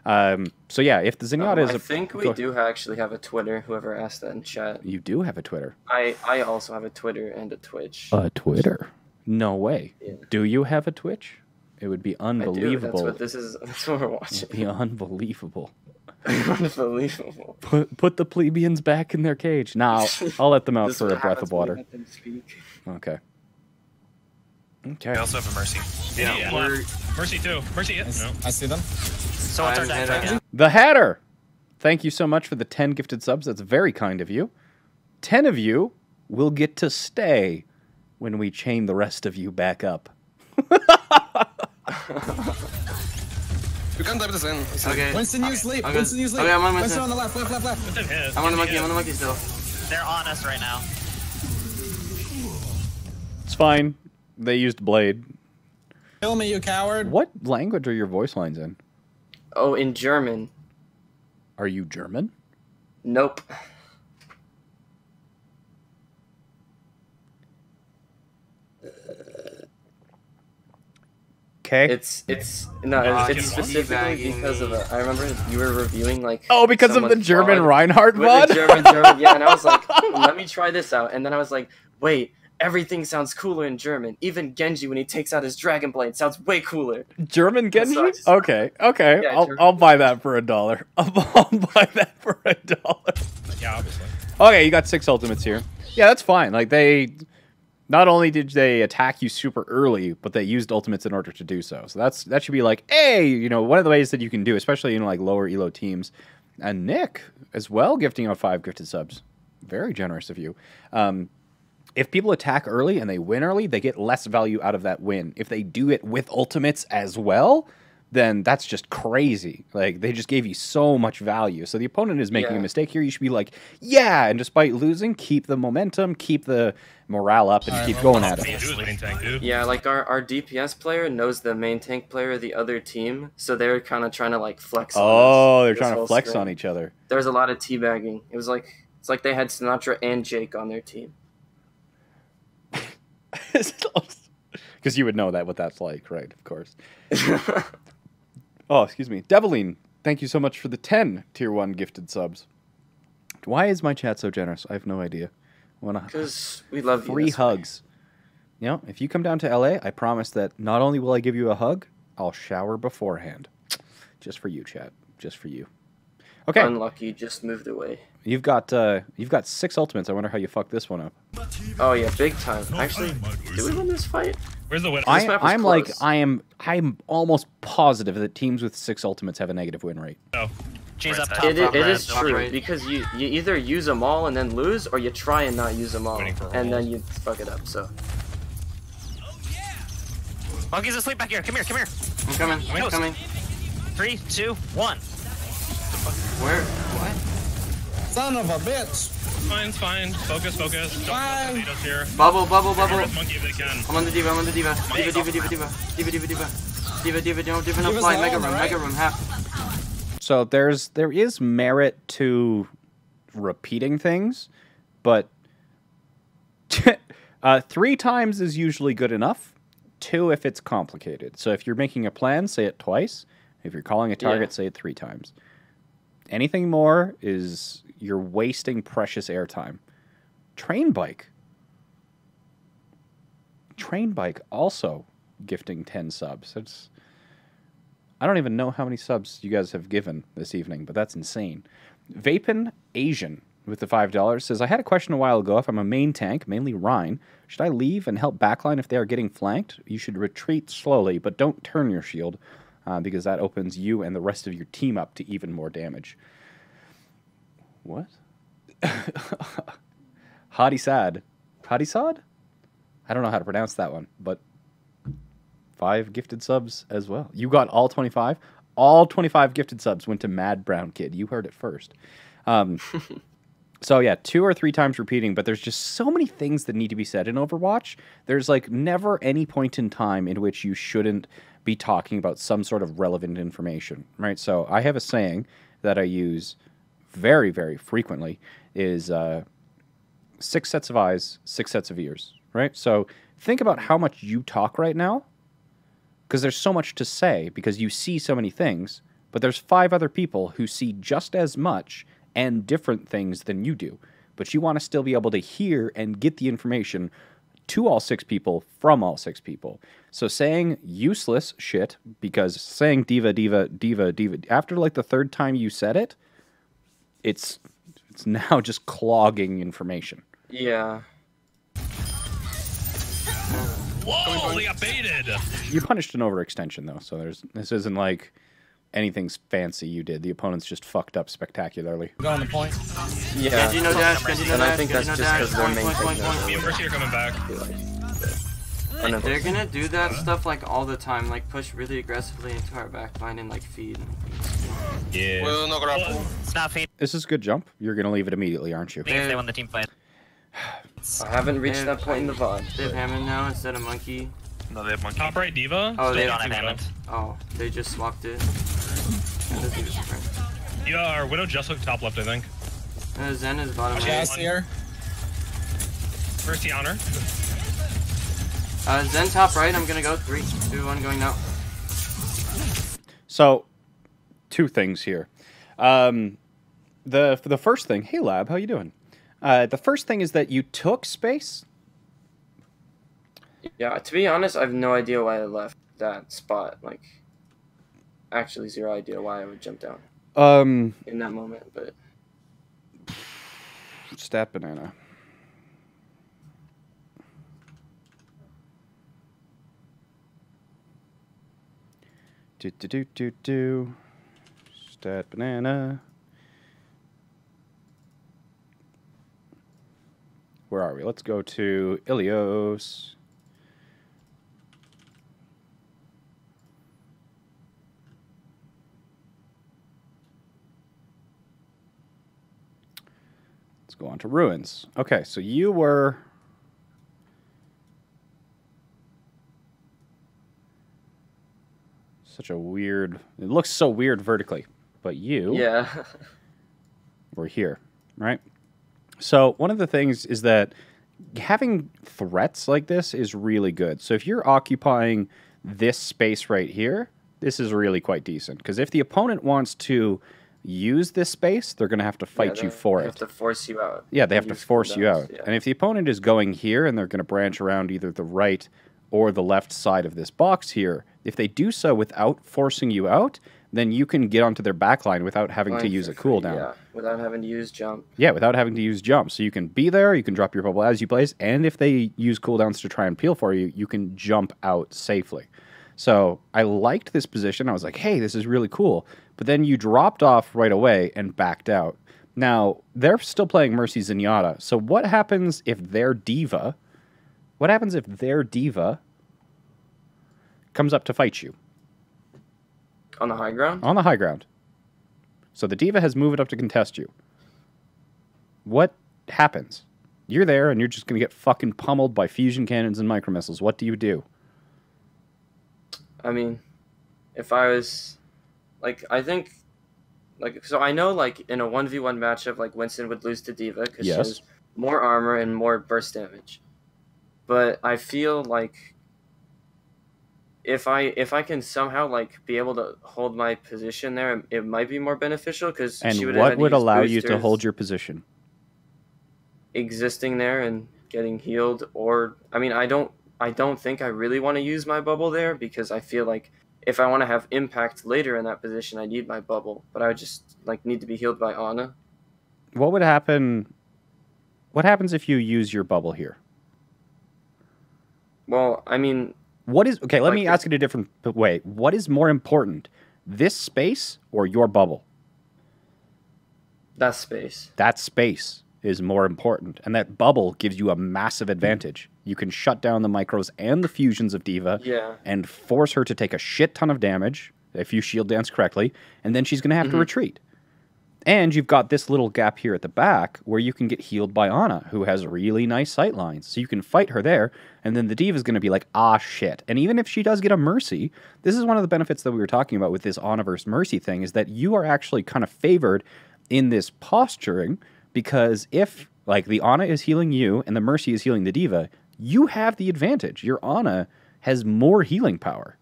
um, so yeah, if the Zenyatta Um, is I a think we go- do actually have a Twitter. Whoever asked that in chat. You do have a Twitter. I I also have a Twitter and a Twitch. A Twitter? No way. Yeah. Do you have a Twitch? It would be I do. That's unbelievable. what this is. That's what we're watching. It'd watching. be unbelievable. Unbelievable. Put put the plebeians back in their cage. Now I'll let them out for a breath of water. let them speak. Okay. Okay. I also have a mercy. Yeah, Yeah. Mercy too. Mercy, yeah. No. I see them. So what's our I'm dive gonna- target? The Hatter. Thank you so much for the 10 gifted subs. That's very kind of you. 10 of you will get to stay when we chain the rest of you back up. You can dive this in. It's Okay. Winston, you sleep. Okay. Winston, you sleep. Okay, I'm on Winston Winston. on the left, left, left, left. I'm on the monkey. I'm on the monkey still. They're on us right now. It's fine. They used blade. Kill me, you coward. What language are your voice lines in? Oh, in German. Are you German? Nope. Okay. It's it's no, Ah, it's specifically because of a, I remember you were reviewing like Oh, because of the German Reinhardt the German German yeah, and I was like, let me try this out, and then I was like, wait, everything sounds cooler in German. Even Genji when he takes out his dragon blade sounds way cooler. German Genji? So just- Okay, okay. Yeah, I'll, German I'll buy that for a dollar. I'll, I'll buy that for a dollar. Yeah, obviously. Okay, you got six ultimates here. Yeah, that's fine. Like they, not only did they attack you super early, but they used ultimates in order to do so. So that's that should be like, hey, you know, one of the ways that you can do, especially in like lower elo teams. And Nick as well, gifting out five gifted subs. Very generous of you. Um, if people attack early and they win early, they get less value out of that win. If they do it with ultimates as well, then that's just crazy. Like they just gave you so much value. So the opponent is making a mistake here. You should be like, yeah, and despite losing, keep the momentum, keep the morale up, and Alright, keep well, going at What it. you do is main tank, dude. Yeah, like our, our DPS player knows the main tank player of the other team, so they're kind of trying to like flex. on Oh, us they're trying to flex scrim. on each other. There was a lot of teabagging. It was like it's like they had Sinatraa and Jake on their team. Because you would know that what that's like, right? Of course. Oh, excuse me. Deviline, thank you so much for the 10 tier 1 gifted subs. Why is my chat so generous? I have no idea. I want to Because we love you. free that's why. hugs. You know, if you come down to LA, I promise that not only will I give you a hug, I'll shower beforehand. Just for you, chat. Just for you. Okay, Unlucky, just moved away. you've got uh, you've got six ultimates. I wonder how you fucked this one up. Oh yeah, big time. Actually, did we win this fight? Where's the winner? I, map was I'm like. I am I'm almost positive that teams with six ultimates have a negative win rate. oh, G's up top. It, top it red. true right. because you you either use them all and then lose, or you try and not use them all, Waiting for and then you fuck it up. So Monkey's asleep back here. Come here, come here. I'm coming. I'm coming. Three, two, one. Where? What? Son of a bitch. Fine, fine. Focus, focus. Don't fine. Here. Bubble, bubble, bubble. Monkey if they can. I'm on the diva, I'm on the diva. Diva, diva, diva, diva. Diva, diva, diva. Diva, diva, no, diva, no. Mega room, mega room, half. So there's there is merit to repeating things, but uh, three times is usually good enough. Two if it's complicated. So if you're making a plan, say it twice. If you're calling a target, yeah. say it three times. Anything more is you're wasting precious airtime. Train bike. Train bike also gifting 10 subs. It's I don't even know how many subs you guys have given this evening, but that's insane. Vapin Asian with the five dollars says, "I had a question a while ago. If I'm a main tank, mainly Rein, should I leave and help backline if they are getting flanked? You should retreat slowly, but don't turn your shield, uh, because that opens you and the rest of your team up to even more damage." What? Hadi Sad, Hadi Sad? I don't know how to pronounce that one, but five gifted subs as well. You got all 25? All 25 gifted subs went to Mad Brown Kid. You heard it first. Um, so, yeah, two or three times repeating, but there's just so many things that need to be said in Overwatch. There's like never any point in time in which you shouldn't be talking about some sort of relevant information, right? So, I have a saying that I use very, very frequently is uh, six sets of eyes, six sets of ears, right? So, think about how much you talk right now because there's so much to say because you see so many things, but there's five other people who see just as much and different things than you do. But you want to still be able to hear and get the information to all six people from all six people. So saying useless shit because saying diva diva diva diva after like the third time you said it, it's it's now just clogging information. yeah, Whoa, they got baited. You punished an overextension though, so there's this isn't like anything's fancy you did. The opponent's just fucked up spectacularly. Go on the point. yeah. Genji no dash. Genji no And I think that's no just because their Point, main point, point, technology. Me point. and Mercy are coming back. Or They're gonna do that stuff like all the time, like push really aggressively into our backline and like feed. Yeah. Will no grapple. Well, it's not feeding This is a good jump. You're going to leave it immediately, aren't you? if they won the team fight. I haven't reached They that point in the VOD. They have Hammond now instead of Monkey. No, they have monkey. Top right diva. Oh, They they don't have two Hammond. Oh, they just swapped it. That doesn't even different. Diva. Yeah, or Widow just hooked top left, I think. Uh, Zen is bottom right. Jazz here. First the honor. Uh, Zen top right. I'm gonna go three, two, one, going now. So, two things here. Um, the the first thing, hey lab, how you doing? Uh, the first thing is that you took space. Yeah, to be honest, I have no idea why I left that spot. Like, actually, zero idea why I would jump down Um, in that moment. But stat banana. Do do do do do. Stat banana. Where are we? Let's go to Ilios. Go on to ruins. Okay, so you were. Such a weird. It looks so weird vertically, but you yeah, were here, right? So one of the things is that having threats like this is really good. So if you're occupying this space right here, this is really quite decent. Because if the opponent wants to use this space, they're going to have to fight yeah, you they for have to force you out. Yeah, they have to force you out. yeah. And if the opponent is going here and they're going to branch around either the right or the left side of this box here, if they do so without forcing you out, then you can get onto their backline without having to use a cooldown. Yeah, without having to use jump. Yeah, without having to use jump. So you can be there, you can drop your bubble as you place, and if they use cooldowns to try and peel for you, you can jump out safely. So I liked this position. I was like, hey, this is really cool. But then you dropped off right away and backed out. Now, they're still playing Mercy Zenyatta. So what happens if their diva, what happens if their diva comes up to fight you On the high ground? on the high ground? So the diva has moved up to contest you. What happens? You're there and you're just going to get fucking pummeled by fusion cannons and micro missiles. What do you do? I mean, if I was, like, I think, like, so I know, like, in a 1v1 matchup, like, Winston would lose to Diva because Yes. she has more armor and more burst damage. But I feel like if I if I can somehow like be able to hold my position there, it, it might be more beneficial because And she would what would allow you to hold your position? existing there and getting healed or I mean I don't I don't think I really want to use my bubble there because I feel like if I want to have impact later in that position I need my bubble but I would just like need to be healed by Ana. What would happen? What happens if you use your bubble here? Well, I mean What is okay? Let Like me ask it a different way. What is more important, this space or your bubble? that space. That space is more important, and that bubble gives you a massive advantage. You can shut down the micros and the fusions of Diva, Yeah. and force her to take a shit ton of damage if you shield dance correctly, and then she's going to have to retreat. And you've got this little gap here at the back where you can get healed by Ana, who has really nice sight lines. So you can fight her there, and then the Diva's going to be like, ah, shit. And even if she does get a Mercy, this is one of the benefits that we were talking about with this Anaverse Mercy thing, is that you are actually kind of favored in this posturing because if, like, the Ana is healing you and the Mercy is healing the Diva, you have the advantage. Your Ana has more healing power.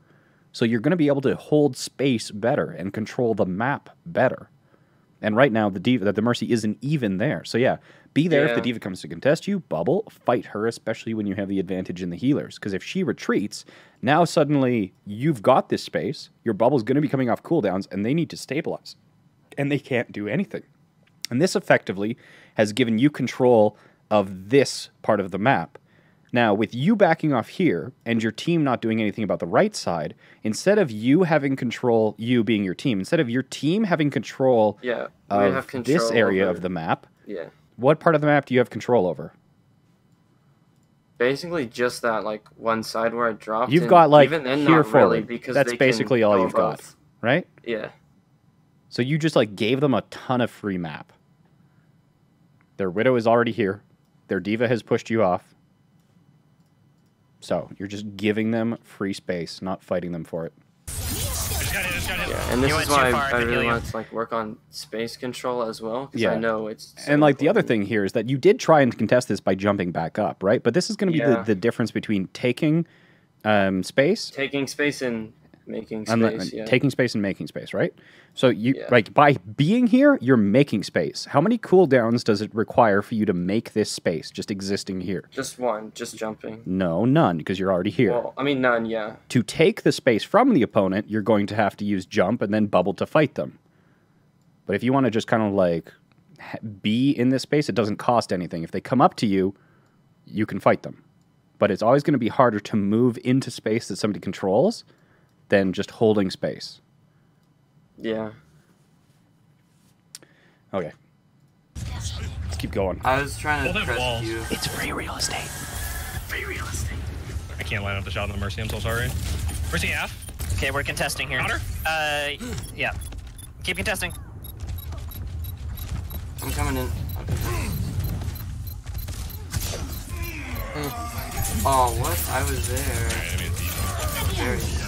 So you're going to be able to hold space better and control the map better. And right now, the diva, that the mercy isn't even there. So yeah, be there if the diva comes to contest you. Bubble, fight her, especially when you have the advantage in the healers. Because if she retreats, now suddenly you've got this space. Your bubble's going to be coming off cooldowns, and they need to stabilize, and they can't do anything. And this effectively has given you control of this part of the map. Now, with you backing off here and your team not doing anything about the right side, instead of you having control, you being your team, instead of your team having control Yeah. Of control this area over- of the map, Yeah. what part of the map do you have control over? basically just that like one side where I dropped. You've got, like, even then here not forward. really because That's basically all you've got. right? Yeah. So you just like gave them a ton of free map. Their widow is already here. Their diva has pushed you off. So you're just giving them free space, not fighting them for it. Just got hit, just got hit. Yeah, and this You is why far, I I really want to like work on space control as well because Yeah. I know it's. so and like the other thing here is that you did try and contest this by jumping back up, right? But this is going to be Yeah. the, the difference between taking um, space taking space and making space. yeah. taking space and making space, right? So you Yeah. like by being here, you're making space. How many cooldowns does it require for you to make this space just existing here? just one, just jumping. No, none, because you're already here. Well, I mean none. Yeah. to take the space from the opponent, you're going to have to use jump and then bubble to fight them. But if you want to just kind of like be in this space, it doesn't cost anything. If they come up to you, you can fight them. But it's always going to be harder to move into space that somebody controls than just holding space. Yeah. Okay. Let's keep going. I was trying to Hold that press wall. Q. It's free real estate. I can't line up the shot on the Mercy. I'm so sorry. Mercy half. Okay, we're contesting here. Counter? Uh, yeah. Keep contesting. I'm coming in. Okay. Oh, what? I was there. Alright, I mean, it's easy. Very.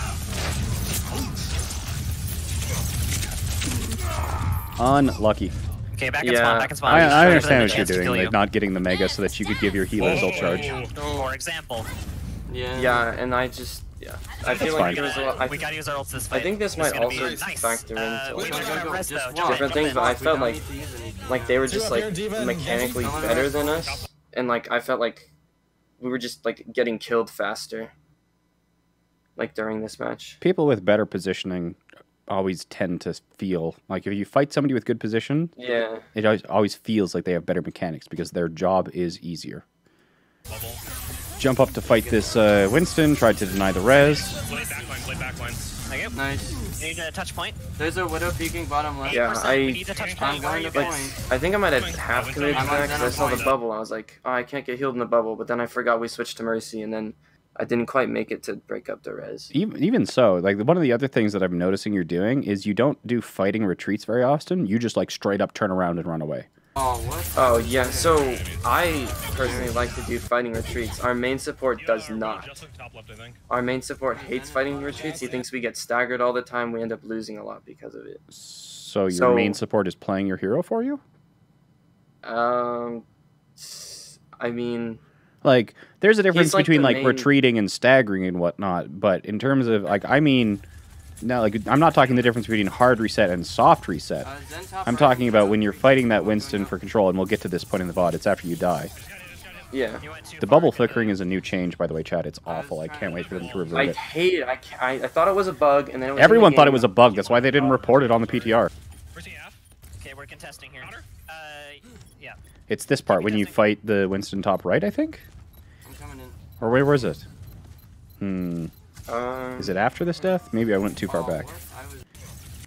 Unlucky. Okay, back in Yeah. spawn, back in spawn. I, I understand what you're doing, kill like you. not getting the mega so that you could give your healers ult charge. For example, Yeah. Yeah, and I just yeah. I feel fine. like there's a lot. I, we gotta use our ults this I think this It's might also nice. factor Uh, into, we like, don't Go, res just though. in, Different things, but I felt like need to use anything like they were just like here, Diva and mechanically better than us, and like I felt like we were just like getting killed faster. Like during this match. People with better positioning always tend to feel like if you fight somebody with good position, Yeah. it always, always feels like they have better mechanics because their job is easier. Jump up to fight this uh, Winston, tried to deny the res. Play backline, play backline. Okay, Nice. you need a touch point. There's a widow peeking bottom left. Yeah, I- we need a touch I'm point. Where are going you to guys? point. I think I might have Fine. half I'm committed to that because I saw the bubble. I was like, oh, I can't get healed in the bubble, but then I forgot we switched to Mercy, and then I didn't quite make it to break up the res. Even, even so, like one of the other things that I'm noticing you're doing is you don't do fighting retreats very often. You just like straight up turn around and run away. Oh, what? Oh yeah, so I personally like to do fighting retreats. Our main support does not. Just like top left, I think. Our main support hates fighting retreats. He thinks we get staggered all the time. We end up losing a lot because of it. So your So- main support is playing your hero for you? Um, I mean, Like there's a difference like between like main- retreating and staggering and whatnot, but in terms of like I mean now like I'm not talking the difference between hard reset and soft reset. Uh, I'm talking about when you're fighting that Winston for control, and we'll get to this point in the VOD. It's after you die. yeah. You went too The bubble flickering is a new change, by the way, Chad. It's awful. I can't wait for them to revert I it. hate it. I, ca- I, I thought it was a bug, and then it was in the Everyone thought it was a bug. That's why they didn't report it on the PTR. Okay, we're contesting here. Uh, yeah. It's this part when you fight the Winston top right, I think, I'm coming in. Or where was it? Hmm. Um, Is it after this death? Maybe I went too far back.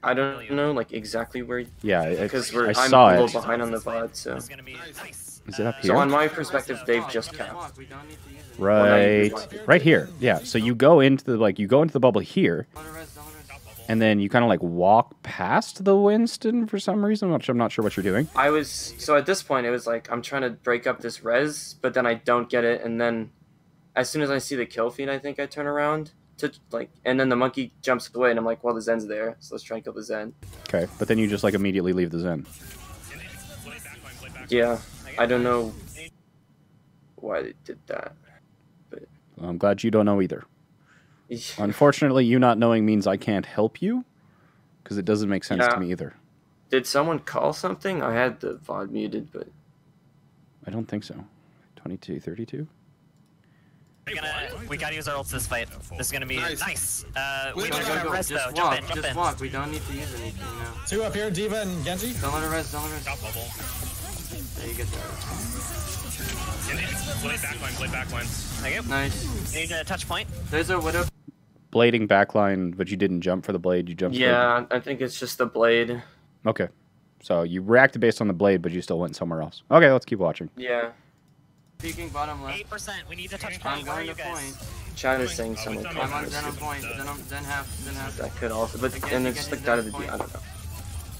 I don't know, like exactly where, Yeah, because we're I'm saw a little it. behind on the VOD. So, is gonna be nice. Is it up here? so on my perspective, they've just Just capped. walk. We don't need to use it. Right, Well, now you- right here. Yeah. So you go into the like you go into the bubble here, Don't res, don't res. and then you kind of like walk past the Winston for some reason, which I'm not sure what you're doing. I was so at this point it was like I'm trying to break up this res, but then I don't get it, and then as soon as I see the kill feed, I think I turn around to like, and then the monkey jumps away, and I'm like, well, the Zen's there, so let's try and kill the Zen. Okay, but then you just like immediately leave the Zen. Play backline, play backline. Yeah, I don't know why they did that. but I'm glad you don't know either. Unfortunately, you not knowing means I can't help you because it doesn't make sense Yeah. to me either. Did someone call something? I had the VOD muted, but I don't think so. 22, 32? We're gonna, we gotta use our ults this fight. This is gonna be Nice. nice. Uh, we Wait, don't go, have go, a res though. Just Jump in, jump Just in. walk. We don't need to use anything now. Two up here, Diva and Genji. Don't let it res. Don't let it res. Top bubble. There you get that. Play backline, play backline. Okay, Nice. you need a touch point. There's a widow. Blading backline, but you didn't jump for the blade. You jumped. for- yeah, I think it's just the blade. Okay. So you reacted based on the blade, but you still went somewhere else. Okay, let's keep watching. Yeah, Peeking bottom left. Eight percent. We need to touch I'm point. Where going to point. Chad is saying something. I'm on close. Zen on point. Zen, on, half. Zen half. That could also, but Again, then it's again, just like out of the at D. I don't know.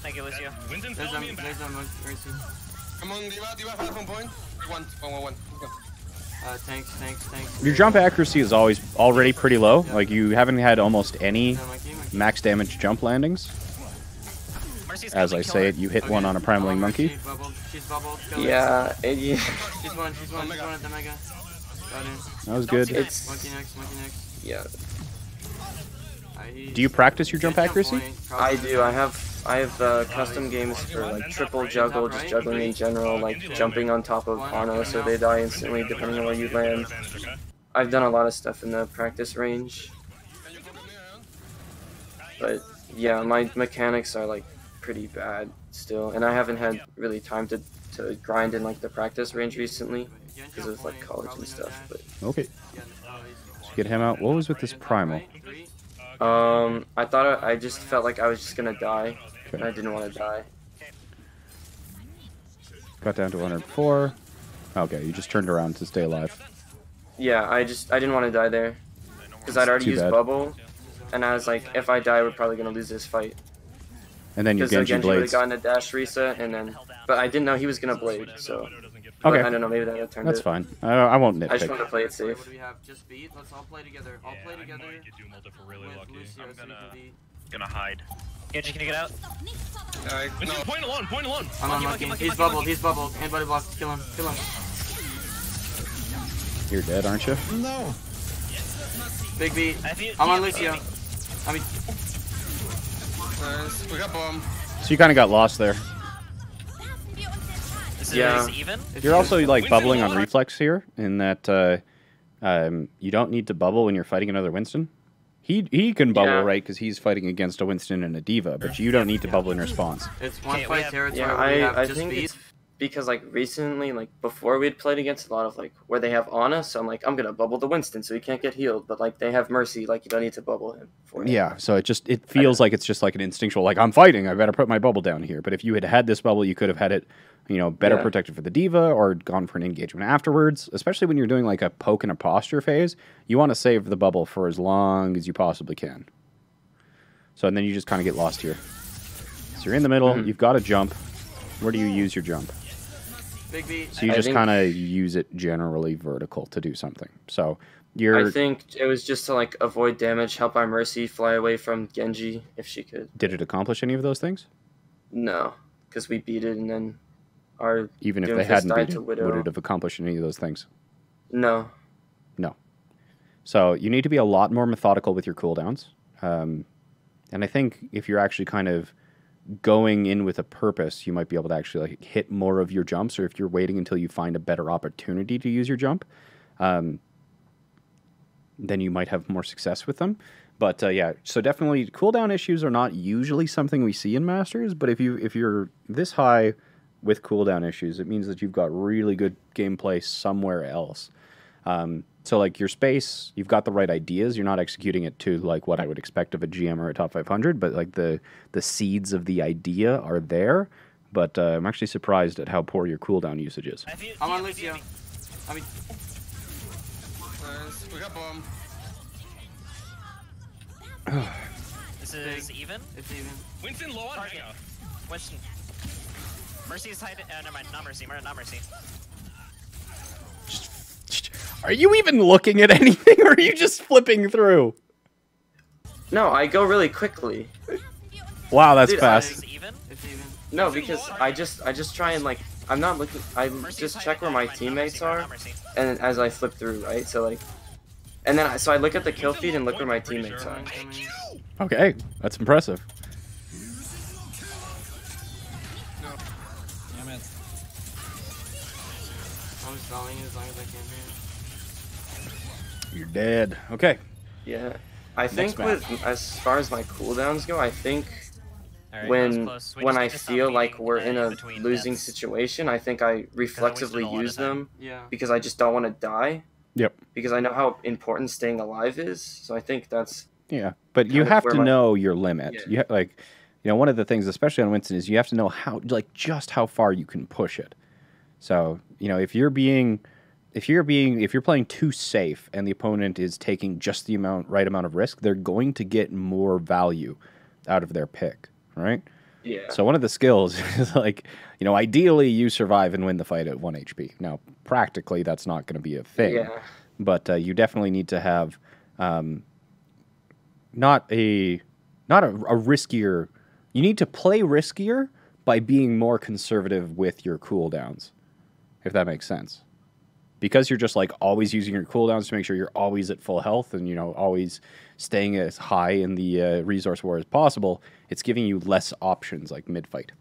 Thank you, Lucio. Winston's There's a, me there's a Mercy. Come on, Diva, Diva, five on point. One, one, one, one. Let's go. Uh, tanks, tanks, tanks. Your jump accuracy is always already pretty low. Like you haven't had almost any Yeah, monkey, monkey. max damage jump landings. Mercy's As I say her. it, you hit Okay, one on a I'm primaling on monkey. Mercy, Bubbled. She's bubbled. Yeah, it, yeah. She's one, she's one, she's one at the mega. Got. That was good. see It's Monkey next, monkey next. yeah. Do you practice your jump Jump accuracy? I do. I have I have uh, custom games for like triple juggle, just juggling in general, like jumping on top of Ana so they die instantly depending on where you land. I've done a lot of stuff in the practice range, Can you focus me, Ion? but yeah, my mechanics are like pretty bad still, and I haven't had really time to to grind in like the practice range recently because of like college and stuff. But Okay, let's get him out. What was with this primal? um, I thought I, I just felt like I was just gonna die, and I didn't want to die. Got down to 104. Okay, you just turned around to stay alive. Yeah, I just I didn't want to die there because I'd already used bad. bubble, and I was like, if I die, we're probably gonna lose this fight. And then you Because Genji Genji would have blades. gotten a dash reset, and then, but I didn't know he was gonna blade, so Okay. But I don't know. Maybe that would turn That's it. fine. I, I won't nitpick. I just want to play it safe. What do we have? Just beat? Let's all play together. All play Yeah, I together might get you multiple really with lucky. Lucio I'm gonna, can gonna hide. Genji, can you get out? I, Winston, no, point alone, point alone. I'm Monkey, on monkey. monkey, monkey, He's bubbled. He's bubbled. Anybody block? Kill him. Kill him. You're dead, aren't you? No. Big beat. I feel- I'm on do you- Lucio. I mean, nice. We got bomb. So you kind of got lost there. Yeah. is even. You're also like bubbling on reflex here, in that uh, um, you don't need to bubble when you're fighting another Winston. He he can bubble Yeah. right because he's fighting against a Winston and a diva, but you don't need to bubble in response. It's one Okay, fight have- territory. Yeah, where have I I just think beat. it's because like recently, like before we'd played against a lot of like where they have Ana, so I'm like I'm gonna bubble the Winston so he can't get healed, but like they have Mercy, like you don't need to bubble him for it. Yeah, so it just it feels like it's just like an instinctual, like I'm fighting, I better put my bubble down here. But if you had had this bubble, you could have had it, you know, better Yeah. protected for the diva or gone for an engagement afterwards. Especially when you're doing like a poke and a posture phase, you want to save the bubble for as long as you possibly can. So and then you just kind of get lost here. So you're in the middle, Mhm. you've got to jump. Where do you use your jump? Big beat. So you I just kind of use it generally vertical to do something. So you're I think it was just to like avoid damage, help our Mercy fly away from Genji if she could. did it accomplish any of those things? No, because we beat it and then our Even if they hadn't died beat to it, Widow. would it have accomplished any of those things? No. No. So you need to be a lot more methodical with your cooldowns. Um, and I think if you're actually kind of going in with a purpose, you might be able to actually like hit more of your jumps. Or if you're waiting until you find a better opportunity to use your jump, um, then you might have more success with them. But uh, yeah, so definitely cooldown issues are not usually something we see in masters. But if you if you're this high with cooldown issues, it means that you've got really good gameplay somewhere else. Um, so like your space, you've got the right ideas. You're not executing it to like what I would expect of a GM or a top 500, but like the the seeds of the idea are there. But uh, I'm actually surprised at how poor your cooldown usage is. I feel- I'm on you- Lucio. I mean, We got bomb. This is even. it's even. Winston low on Target. Mega. Winston. Mercy's hiding. Uh, never mind. Not Mercy. Mer- Not Mercy. Are you even looking at anything, or are you just flipping through? No, I go really quickly. Wow, that's Dude, fast. This is even. It's even. No, because I just I just try and like I'm not looking. I Mercy's just check where my never mind, not teammates are, and as I flip through, right? So like, and then I, so I look at the kill feed and look where my teammates are. Okay, that's impressive. You're dead. Okay. Yeah, I think map. with as far as my cooldowns go, I think Alright, that was when when I need to stop feel like we're in a losing deaths. situation, I think I reflexively a use them Yeah. because I just don't want to die. Yep. Because I know how important staying alive is. So I think that's Yeah, but you have to my- know your limit. Yeah. You ha- like, you know, one of the things, especially on Winston, is you have to know how, like, just how far you can push it. So, you know, if you're being if you're being if you're playing too safe and the opponent is taking just the amount right amount of risk, they're going to get more value out of their pick, right? Yeah. So one of the skills is like, you know, ideally you survive and win the fight at one HP. Now, practically that's not going to be a thing, Yeah. but uh, you definitely need to have um, not a not a, a riskier. You need to play riskier by being more conservative with your cooldowns, if that makes sense. Because you're just like always using your cooldowns to make sure you're always at full health and you know always staying as high in the uh, resource war as possible. It's giving you less options like mid fight.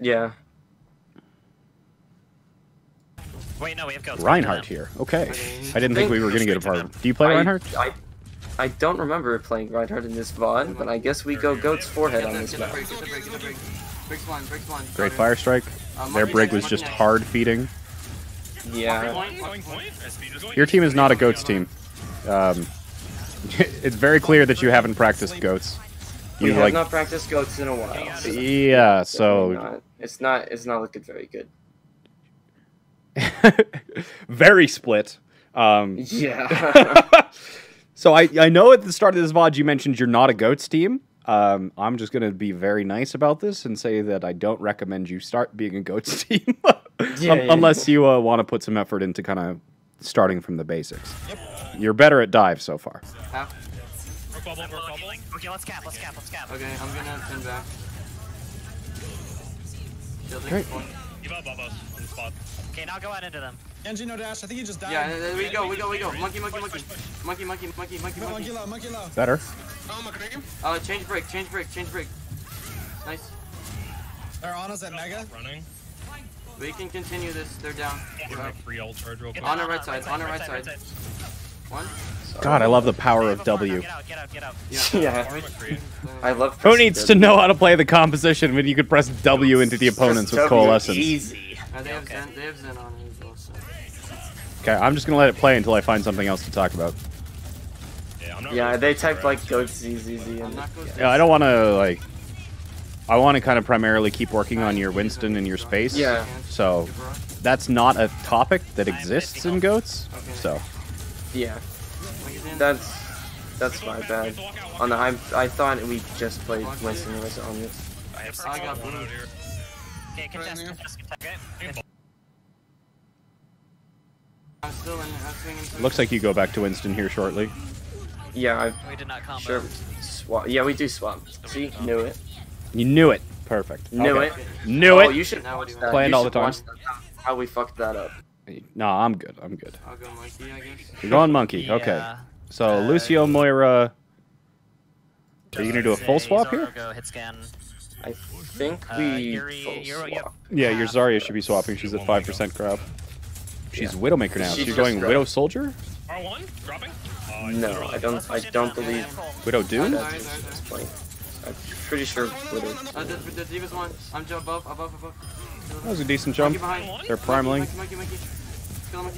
Yeah. Wait, no, we have goats. Reinhardt here. Okay, I didn't think we were going to get a part. Do you play I, Reinhardt? I, I don't remember playing Reinhardt in this VOD, but I guess we go goat's forehead on this the, get the map. break, get break, break. One, Briggs one. Great fire strike. Uh, Their Monkey brig was just hard feeding. Yeah. Going. Going Your team is not a goats team. Um, it's very clear that you haven't practiced goats. We You have like, not practiced goats in a while. so yeah. So not. it's not it's not looking very good. very split. Um, Yeah. so I, I know at the start of this VOD you mentioned you're not a goats team. Um, I'm just gonna be very nice about this and say that I don't recommend you start being a goats team, Un- Yeah, yeah, unless you uh, want to put some effort into kind of starting from the basics. You're better at dive so far. Half. Broke bubble, broke bubble. Okay, let's cap, let's cap, let's cap. Okay, I'm gonna turn back. Shielding Great. Give up Bubba on the spot. Okay, now go out into them. Genji no dash. I think he just died. Yeah, there we go, we go, we go. Monkey, monkey, monkey. Monkey, monkey, monkey, monkey, Monkey monkey. low, monkey low. Better. Oh, McCracken. Uh, change break, change break, change break. Nice. They're on us at Mega. Running. We can continue this. They're down. Give We're her up. a free ult charge real quick. On the right side, on the right side. One. God, I love the power of a farm now, W. Get out, get out, get out. yeah. I love Who needs to know how to play the composition when you could press W into the opponents with W, coalescence? Easy. Uh, they have Okay. Zen, they have Zen on it as Okay, I'm just gonna let it play until I find something else to talk about. Yeah, I'm not Yeah, really they typed like go ZZZ I'm and not. Yeah, I don't want to like. I want to kind of primarily keep working on your Winston and your space. Yeah. So that's not a topic that exists in goats. So yeah. That's that's my bad. On the I I thought we just played Winston and Winston I have I got one blue. out here. Okay, contest, contest, contest. Looks like you go back to Winston here shortly. Yeah, I We did not combo. sure swap. Yeah, we do swap. See, knew it. You knew it. Perfect. Knew Okay. it. Knew Oh, it. you should Now watch what do you that. Planned You all the time. How we fucked that up. No, I'm good. I'm good. I'll go monkey, I guess. You're going monkey. Okay. So Uh, Lucio Moira. Are you gonna do a full swap Zoro, here? Go hit scan. I think Uh, we Yuri- full Yuri- swap. Yeah, your. Zarya should be swapping. She's at five percent grab. She's Widowmaker now. She She's just going grabbed. Widow Soldier, R1? Dropping? Oh, No, I don't. I don't believe Widow Doom. That is this. I'm pretty sure Widow. Uh, the, the Divas one. I'm jump above, above, above. That was a decent Monkey jump. They're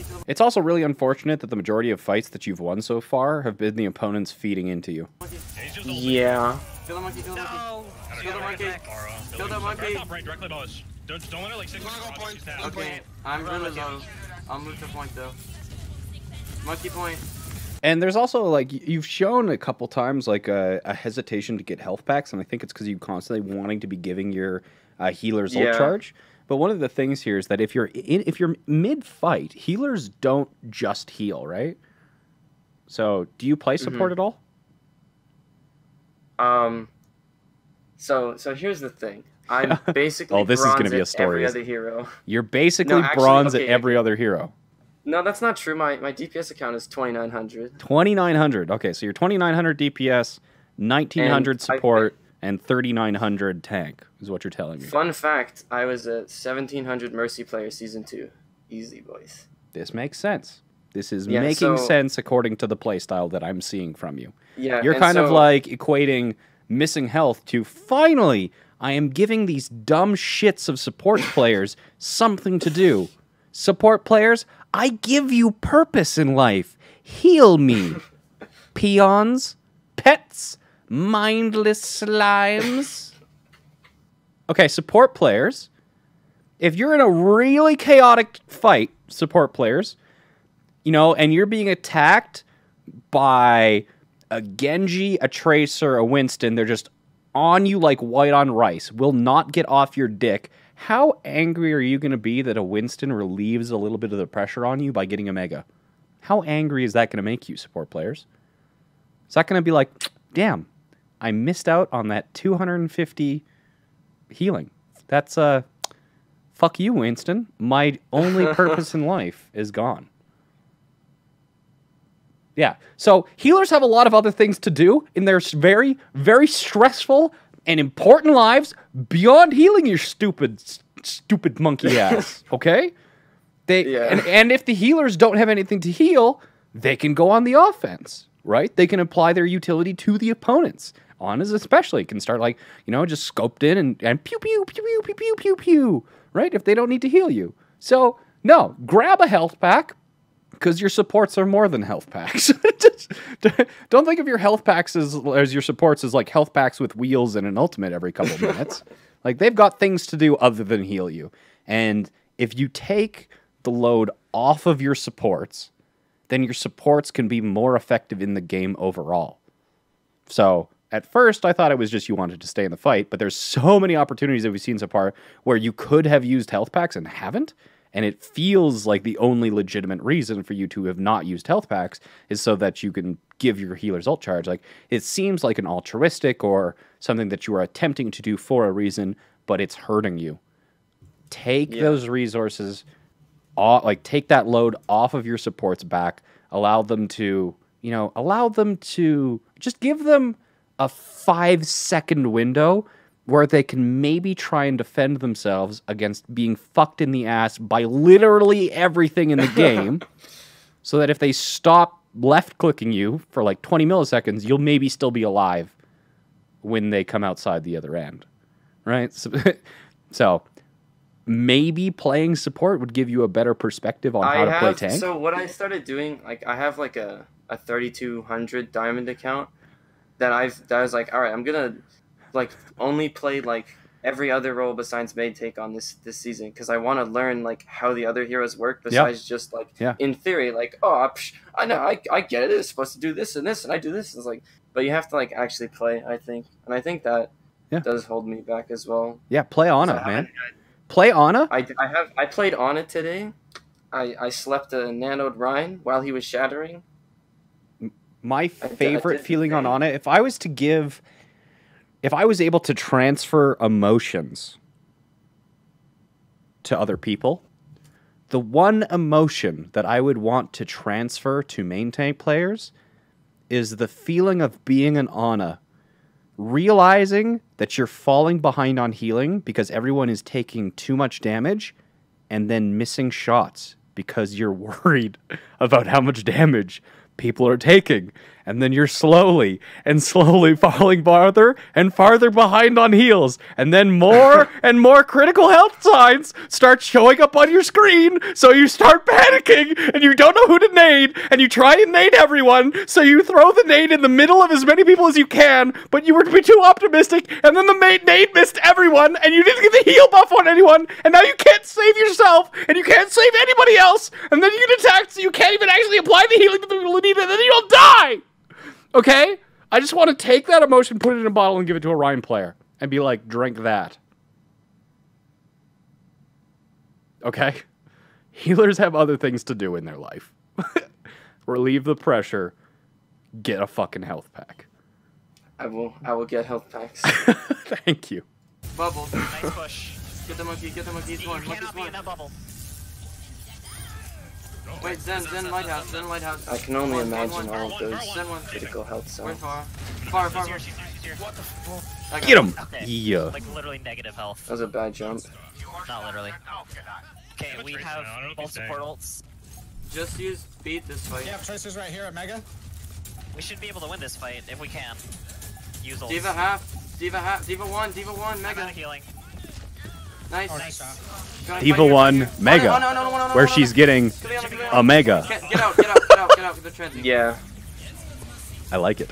him. It's also really unfortunate that the majority of fights that you've won so far have been the opponents feeding into you. Yeah, he's just ulting. Yeah. Kill the monkey, kill the monkey. No. Gotta Kill the monkey. Kill the monkey. Right directly above us. Don't, don't let her like six Wanna go across, point? she's down. Point. Okay, I'm really low. I'll move to point though. Monkey point. And there's also like you've shown a couple times like a, a hesitation to get health packs, and I think it's because you constantly wanting to be giving your uh, healers ult charge. But one of the things here is that if you're in, if you're mid fight, healers don't just heal, right? So do you play support at all? Um. So so here's the thing. I'm basically Oh, this is gonna be a story, every other hero. You're basically No, actually, bronze okay, at every other hero. No, that's not true. My my DPS account is 2900. 2900. Okay, so you're 2900 DPS, 1900 And I- support, and 3900 tank is what you're telling me. Fun fact: I was a 1700 Mercy player season two. Easy boys. This makes sense. This is Yeah, making so- sense according to the playstyle that I'm seeing from you. Yeah. You're kind of like equating missing health to finally, I am giving these dumb shits of support players something to do. Support players, I give you purpose in life. Heal me. Peons, pets, mindless slimes. Okay, support players, if you're in a really chaotic fight, support players, you know, and you're being attacked by a Genji, a Tracer, a Winston, they're just on you like white on rice, will not get off your dick. How angry are you going to be that a Winston relieves a little bit of the pressure on you by getting a Mega? How angry is that going to make you, support players? Is that going to be like, damn, I missed out on that 250 healing? That's, uh, fuck you, Winston. My only purpose in life is gone. Yeah. So healers have a lot of other things to do in their very, very stressful and important lives beyond healing your stupid, s- stupid monkey ass. Okay. They Yeah. and, and if the healers don't have anything to heal, they can go on the offense, right? They can apply their utility to the opponents. Anas especially can start like you know just scoped in and, and pew pew pew pew pew pew pew pew, right? If they don't need to heal you, so no, grab a health pack, because your supports are more than health packs. Just- don't think of your health packs as, as your supports as like health packs with wheels and an ultimate every couple minutes. like they've got things to do other than heal you. And if you take the load off of your supports, then your supports can be more effective in the game overall. So at first, I thought it was just you wanted to stay in the fight, but there's so many opportunities that we've seen so far where you could have used health packs and haven't. And it feels like the only legitimate reason for you to have not used health packs is so that you can give your healer's ult charge. Like it seems like an altruistic or something that you are attempting to do for a reason, but it's hurting you. Take Yeah. those resources, off, like take that load off of your supports back. Allow them to, you know, allow them to just give them a five second window where they can maybe try and defend themselves against being fucked in the ass by literally everything in the game. so that if they stop left clicking you for like 20 milliseconds, you'll maybe still be alive when they come outside the other end. Right? So, so maybe playing support would give you a better perspective on how I to play tank. so what I started doing like I have like a a 3200 diamond account that I've that I was like all right I'm gonna like only play like every other role besides main take on this this season because I want to learn like how the other heroes work besides just like Yeah. in theory like oh psh, I know I, I get it it's supposed to do this and this and I do this it's like but you have to like actually play I think and I think that Yeah. does hold me back as well yeah, play Ana, I man. haven't- Play Ana. I, I have I played on it today. I, I slept a nanoed Rein while he was shattering. my I favorite did the feeling on. Ana, if I was to give, if I was able to transfer emotions to other people, the one emotion that I would want to transfer to main tank players is the feeling of being an Ana, realizing that you're falling behind on healing because everyone is taking too much damage and then missing shots because you're worried about how much damage people are taking. And then you're slowly and slowly falling farther and farther behind on heals. And then more and more critical health signs start showing up on your screen. So you start panicking and you don't know who to nade. And you try and nade everyone. So you throw the nade in the middle of as many people as you can. But you were to be too optimistic. And then the ma- nade missed everyone. And you didn't get the heal buff on anyone. And now you can't save yourself. And you can't save anybody else. And then you get attacked. So you can't even actually apply the healing to the people who need it. And then you'll die. Okay? I just want to take that emotion, put it in a bottle, and give it to a Rein player and be like, drink that. Okay? Healers have other things to do in their life. Relieve the pressure, get a fucking health pack. I will I will get health packs. Thank you. Bubble. Nice push. Get the monkey, get the monkey. He's You one, monkey's cannot be in one. That bubble. Wait, Zen, Zen lighthouse, Zen lighthouse. I can only One, one, imagine one. all of those Zen one. critical health Where's sounds. far? Far, far, far. she's here, she's here. What the I Get it. him. Okay. Yeah. Like literally negative health. That was a bad jump. Not literally. Okay, we have now, I don't know if both support ults. Just use beat this fight. Yeah, Tracer's right here at Mega. We should be able to win this fight if we can. Use ults. Diva half, Diva half, Diva one, Diva one, I'm Mega. out of healing. Nice. Diva 1 Mega, where she's getting a Mega. Get out, get out, get out, get out. Yeah. I like it.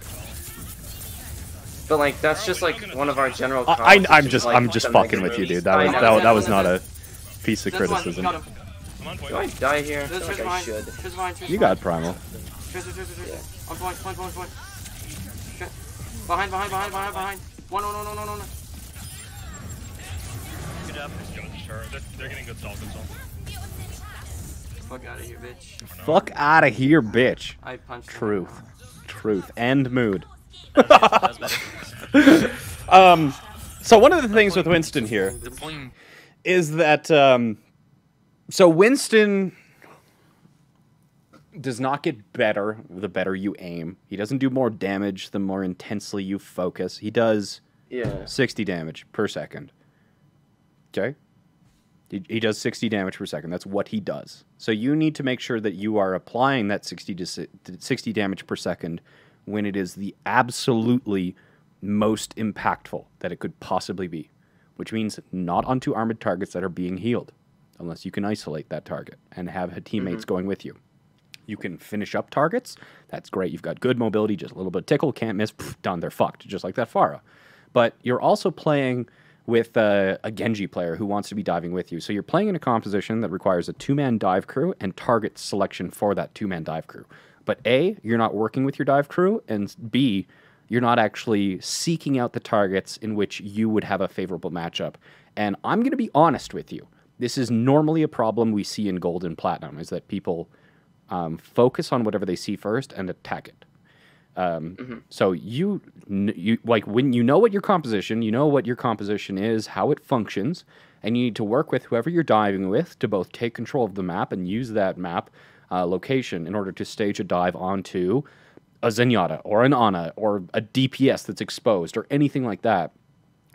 But like that's just like one of our general. I, am just like, I'm just fucking with you, dude. That was that, that was not a piece of criticism. Do I die here? I like I should. You got primal. Behind, behind, behind, behind, behind. One, one, one, one, one, one. Good job. Good, sure. They're, they're getting good salt, good salt. Fuck out of here, bitch. Fuck out of here, bitch. I punched him. Truth. Truth. End mood. That was better. Um, so one of the things with Winston here The point. is that um, so Winston does not get better the better you aim. He doesn't do more damage the more intensely you focus. He does Yeah. 60 damage per second. Okay? He, he does 60 damage per second. That's what he does. So you need to make sure that you are applying that 60 to to 60 damage per second when it is the absolutely most impactful that it could possibly be, which means not onto armored targets that are being healed, unless you can isolate that target and have teammates mm-hmm. going with you. You can finish up targets. That's great. You've got good mobility, just a little bit of tickle, can't miss, pff, done. They're fucked, just like that Pharah. But you're also playing with a Genji player who wants to be diving with you. So you're playing in a composition that requires a two man dive crew and target selection for that two man dive crew. But A, you're not working with your dive crew, and B, you're not actually seeking out the targets in which you would have a favorable matchup. And I'm going to be honest with you. This is normally a problem we see in gold and platinum is that people um, focus on whatever they see first and attack it. Um, So you, you like when you know what your composition, you know what your composition is, how it functions, and you need to work with whoever you're diving with to both take control of the map and use that map uh, location in order to stage a dive onto a Zenyatta or an Ana or a DPS that's exposed or anything like that.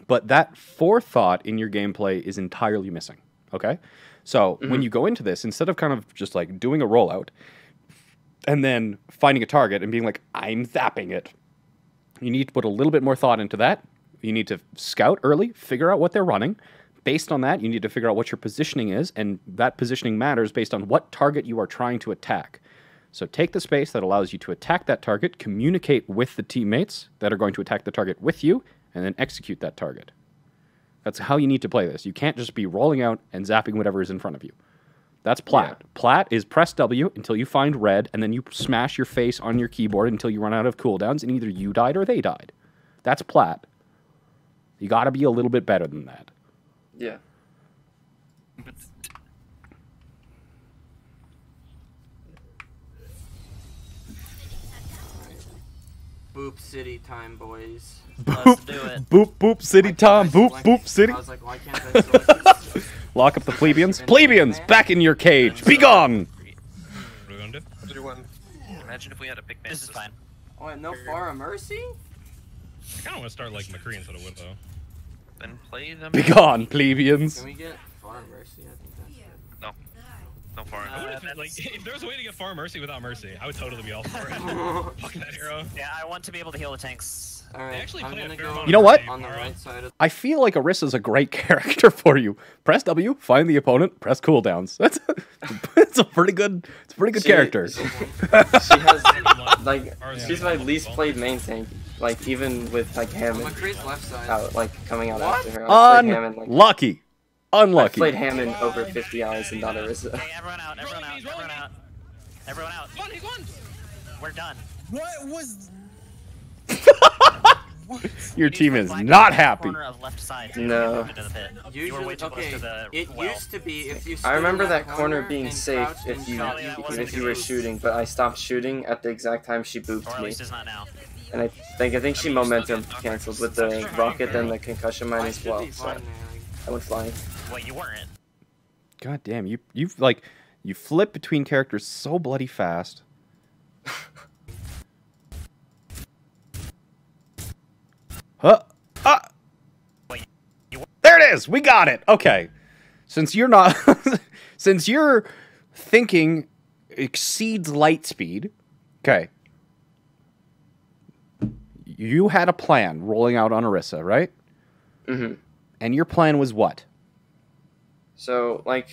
But that forethought in your gameplay is entirely missing. Okay? So when you go into this, instead of kind of just like doing a rollout and then finding a target and being like, I'm zapping it, you need to put a little bit more thought into that. You need to scout early, figure out what they're running. Based on that, you need to figure out what your positioning is, and that positioning matters based on what target you are trying to attack. So take the space that allows you to attack that target, communicate with the teammates that are going to attack the target with you, and then execute that target. That's how you need to play this. You can't just be rolling out and zapping whatever is in front of you. That's plat. Plat is press W until you find red, and then you smash your face on your keyboard until you run out of cooldowns, and either you died or they died. That's plat. You got to be a little bit better than that. Yeah. Boop city time, boys. Let's do it. Boop boop city time. Boop Like, boop city. I was like, why can't I select Lock up the plebeians. Plebeians, back in your cage. Be gone. What are we gonna do? Three one. Imagine if we had a big This is fine. Oh, and no Pharah Mercy? I kind of want to start like McCree instead of Whip though. Then play them. Be gone, plebeians. Can we get Pharah Mercy? I think that's good. No. No foreign. I Uh, if, like, if there was a way to get Far Mercy without Mercy, I would totally be all for it. Fuck that hero. Yeah, I want to be able to heal the tanks. They actually I'm play gonna go You know what? on the right side of I feel like Orisa's a great character for you. Press W, find the opponent, press cooldowns. That's a, it's a pretty good, it's a pretty good She- character. She has like she's my least played main tank. Like even with like Hammond McCree's left side. out, like coming out What? after her. I played Hammond like Unlucky, I unlucky. played Hammond over 50 hours and not Orisa. Hey, everyone out, everyone out, everyone out. Everyone out. One, he's one. We're done. What was? Your team is not happy. Corner of left side. No. Into the pit. You Usually, okay, close to the it well. used to be if you. I remember that corner corner being safe if you even if you were shooting, but I stopped shooting at the exact time she booped me, least it's not now. and I think I think she I mean, you still momentum canceled with the rocket and the concussion mine I as well. So. I went flying. Wait, you weren't. God damn, you You've like you flip between characters so bloody fast. You were- There it is. We got it. Okay. Since you're not since your thinking exceeds light speed, okay. You had a plan rolling out on Orisa, right? hmm And your plan was what? So like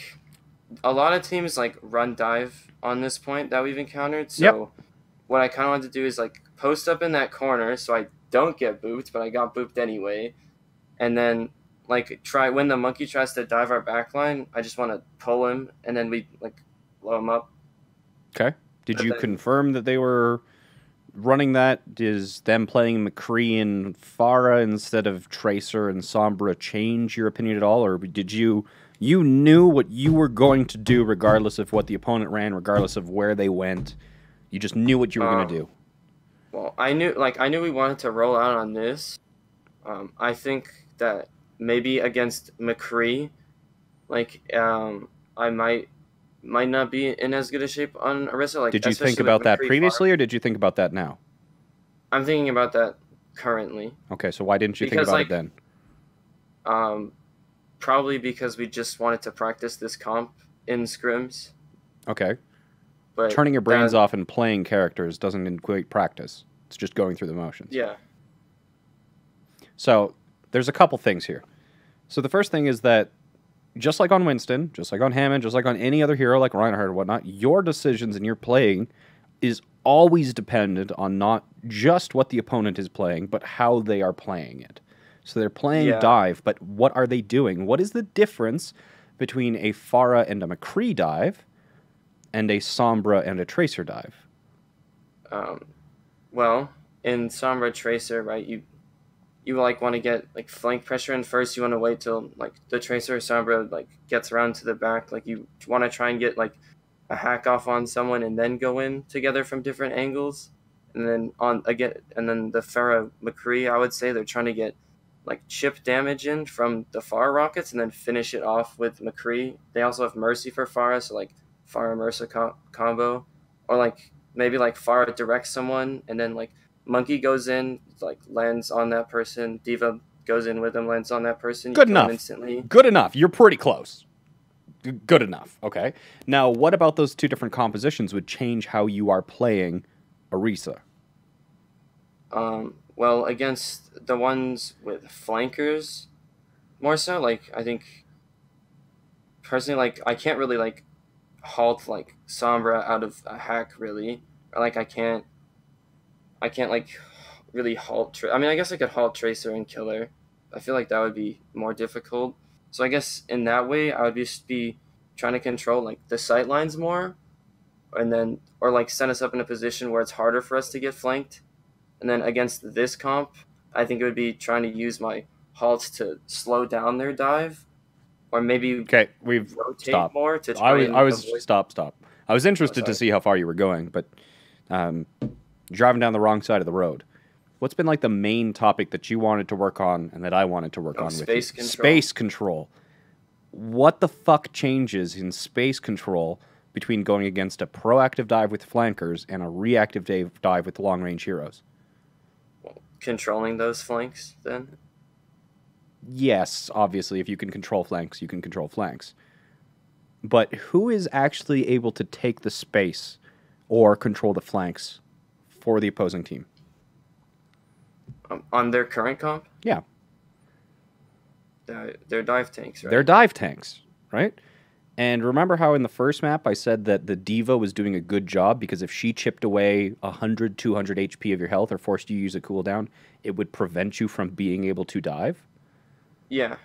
a lot of teams like run dive on this point that we've encountered. So Yep. what I kind of wanted to do is like post up in that corner so I don't get booped, but I got booped anyway, and then like try when the monkey tries to dive our backline, I just want to pull him and then we like blow him up. Okay. Did But you then- confirm that they were running that? Is them playing McCree and Pharah instead of Tracer and Sombra change your opinion at all, or did you you knew what you were going to do regardless of what the opponent ran, regardless of where they went? You just knew what you were Um, going to do. Well, I knew like I knew we wanted to roll out on this. Um, I think that maybe against McCree, like um, I might might not be in as good a shape on Orisa. Like, Did you think about that McCree previously, or did you think about that now? I'm thinking about that currently. Okay, so why didn't you think about like, it then? Um, probably because we just wanted to practice this comp in scrims. Okay, But turning your brains that- off and playing characters doesn't equate practice. It's just going through the motions. Yeah. So there's a couple things here. So the first thing is that just like on Winston, just like on Hammond, just like on any other hero like Reinhardt or whatnot, your decisions and your playing is always dependent on not just what the opponent is playing, but how they are playing it. So they're playing Yeah. dive, but what are they doing? What is the difference between a Pharah and a McCree dive and a Sombra and a Tracer dive? Um, well, in Sombra Tracer, right, you you like want to get like flank pressure in first. You want to wait till like the Tracer or Sombra like gets around to the back. Like you want to try and get like a hack off on someone and then go in together from different angles. And then on again, and then the Pharah McCree, I would say they're trying to get like chip damage in from the far rockets and then finish it off with McCree. They also have Mercy for Pharah, so like Pharah Mercy co- combo, or like maybe like Pharah directs someone and then like Monkey goes in, like lands on that person. D.Va goes in with him, lands on that person. Good enough. Instantly. Good enough. You're pretty close. Good enough. Okay. Now, what about those two different compositions would change how you are playing Orisa? Um, well, against the ones with flankers, more so. Like I think personally, like I can't really like halt like Sombra out of a hack really, or like I can't, I can't like really halt. I mean, I guess I could halt Tracer and Killer. I feel like that would be more difficult. So I guess in that way, I would just be trying to control like the sight lines more, and then or like set us up in a position where it's harder for us to get flanked. And then against this comp, I think it would be trying to use my halts to slow down their dive, or maybe Okay, we've rotate stop. more to try I was, I was avoid- stop, stop. I was interested to see how far you were going, but um, driving down the wrong side of the road. What's been like the main topic that you wanted to work on and that I wanted to work Oh, on with space you? control. Space control. What the fuck changes in space control between going against a proactive dive with flankers and a reactive dive dive with long range heroes? controlling those flanks. Then yes, obviously, if you can control flanks, you can control flanks. But who is actually able to take the space or control the flanks for the opposing team? um, on their current comp, Yeah, they're, they're dive tanks, right? they're dive tanks, right? And remember how in the first map I said that the D.Va was doing a good job because if she chipped away 100, 200 HP of your health or forced you to use a cooldown, it would prevent you from being able to dive? Yeah.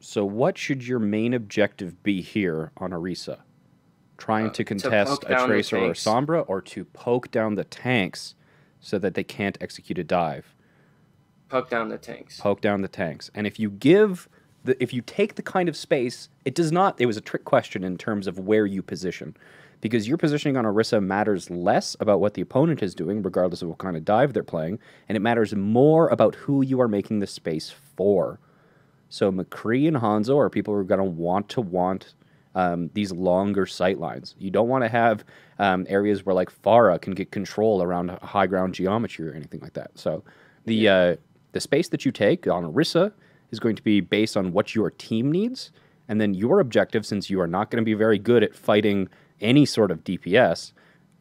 So, what should your main objective be here on Orisa? Trying Uh, to to contest poke a Tracer or a. Sombra, or to poke down the tanks so that they can't execute a dive? Poke down the tanks. Poke down the tanks. And if you give the, if you take the kind of space, it does not. It was a trick question in terms of where you position, because your positioning on Orisa matters less about what the opponent is doing, regardless of what kind of dive they're playing, and it matters more about who you are making the space for. So McCree and Hanzo are people who are going to want to want um, these longer sight lines. You don't want to have um, areas where like Pharah can get control around high ground geometry or anything like that. So the uh, the space that you take on Orisa is going to be based on what your team needs, and then your objective, since you are not going to be very good at fighting any sort of DPS,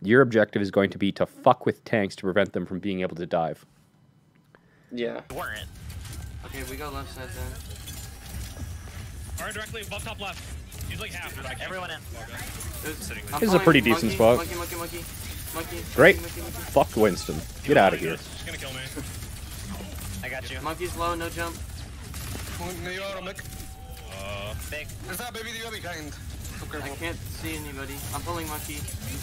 your objective is going to be to fuck with tanks to prevent them from being able to dive. Yeah. weren't. Okay, we go left side then. Alright, directly above top left. He's like half. They're like Everyone in. There's, This is a pretty monkey, decent spot. Monkey, monkey, monkey, monkey. Great. Monkey, monkey, monkey. Fuck Winston. Get out of here. Just gonna kill me. I got you. Monkey's low, no jump. Neo or mech. Uh, Big. There's that baby Neo behind. So I can't see anybody. I'm pulling monkey.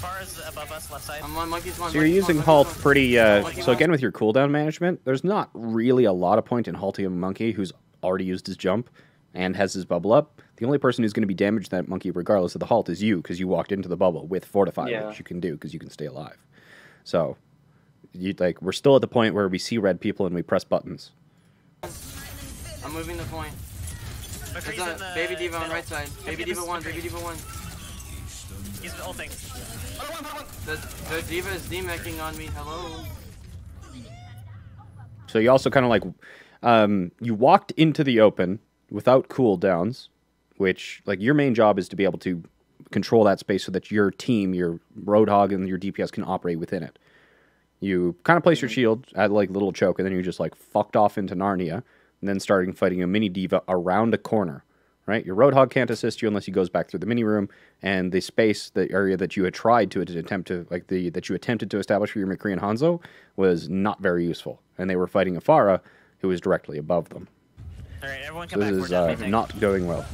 Far as above us, left side. I'm on monkey's one. So you're monkey's using one, halt pretty. Uh, Monkey so again, with your cooldown management, there's not really a lot of point in halting a monkey who's already used his jump and has his bubble up. The only person who's going to be damaged that monkey, regardless of the halt, is you because you walked into the bubble with fortify, Yeah. which you can do because you can stay alive. So, you like we're still at the point where we see red people and we press buttons. I'm moving the point. McCree's There's a the baby D.Va on right side. Baby D.Va one. Baby D.Va one. He's ulting. The the D.Va is demecking on me. Hello. So you also kind of like um, you walked into the open without cooldowns, which like your main job is to be able to control that space so that your team, your Roadhog and your DPS can operate within it. You kind of place your shield at like a little choke, and then you just like fucked off into Narnia, and then starting fighting a mini D.Va around a corner. Right, your Roadhog can't assist you unless he goes back through the mini room, and the space, the area that you had tried to attempt to like the that you attempted to establish for your McCree and Hanzo was not very useful, and they were fighting a Pharah who was directly above them. All right, everyone So back. this is uh, not going well.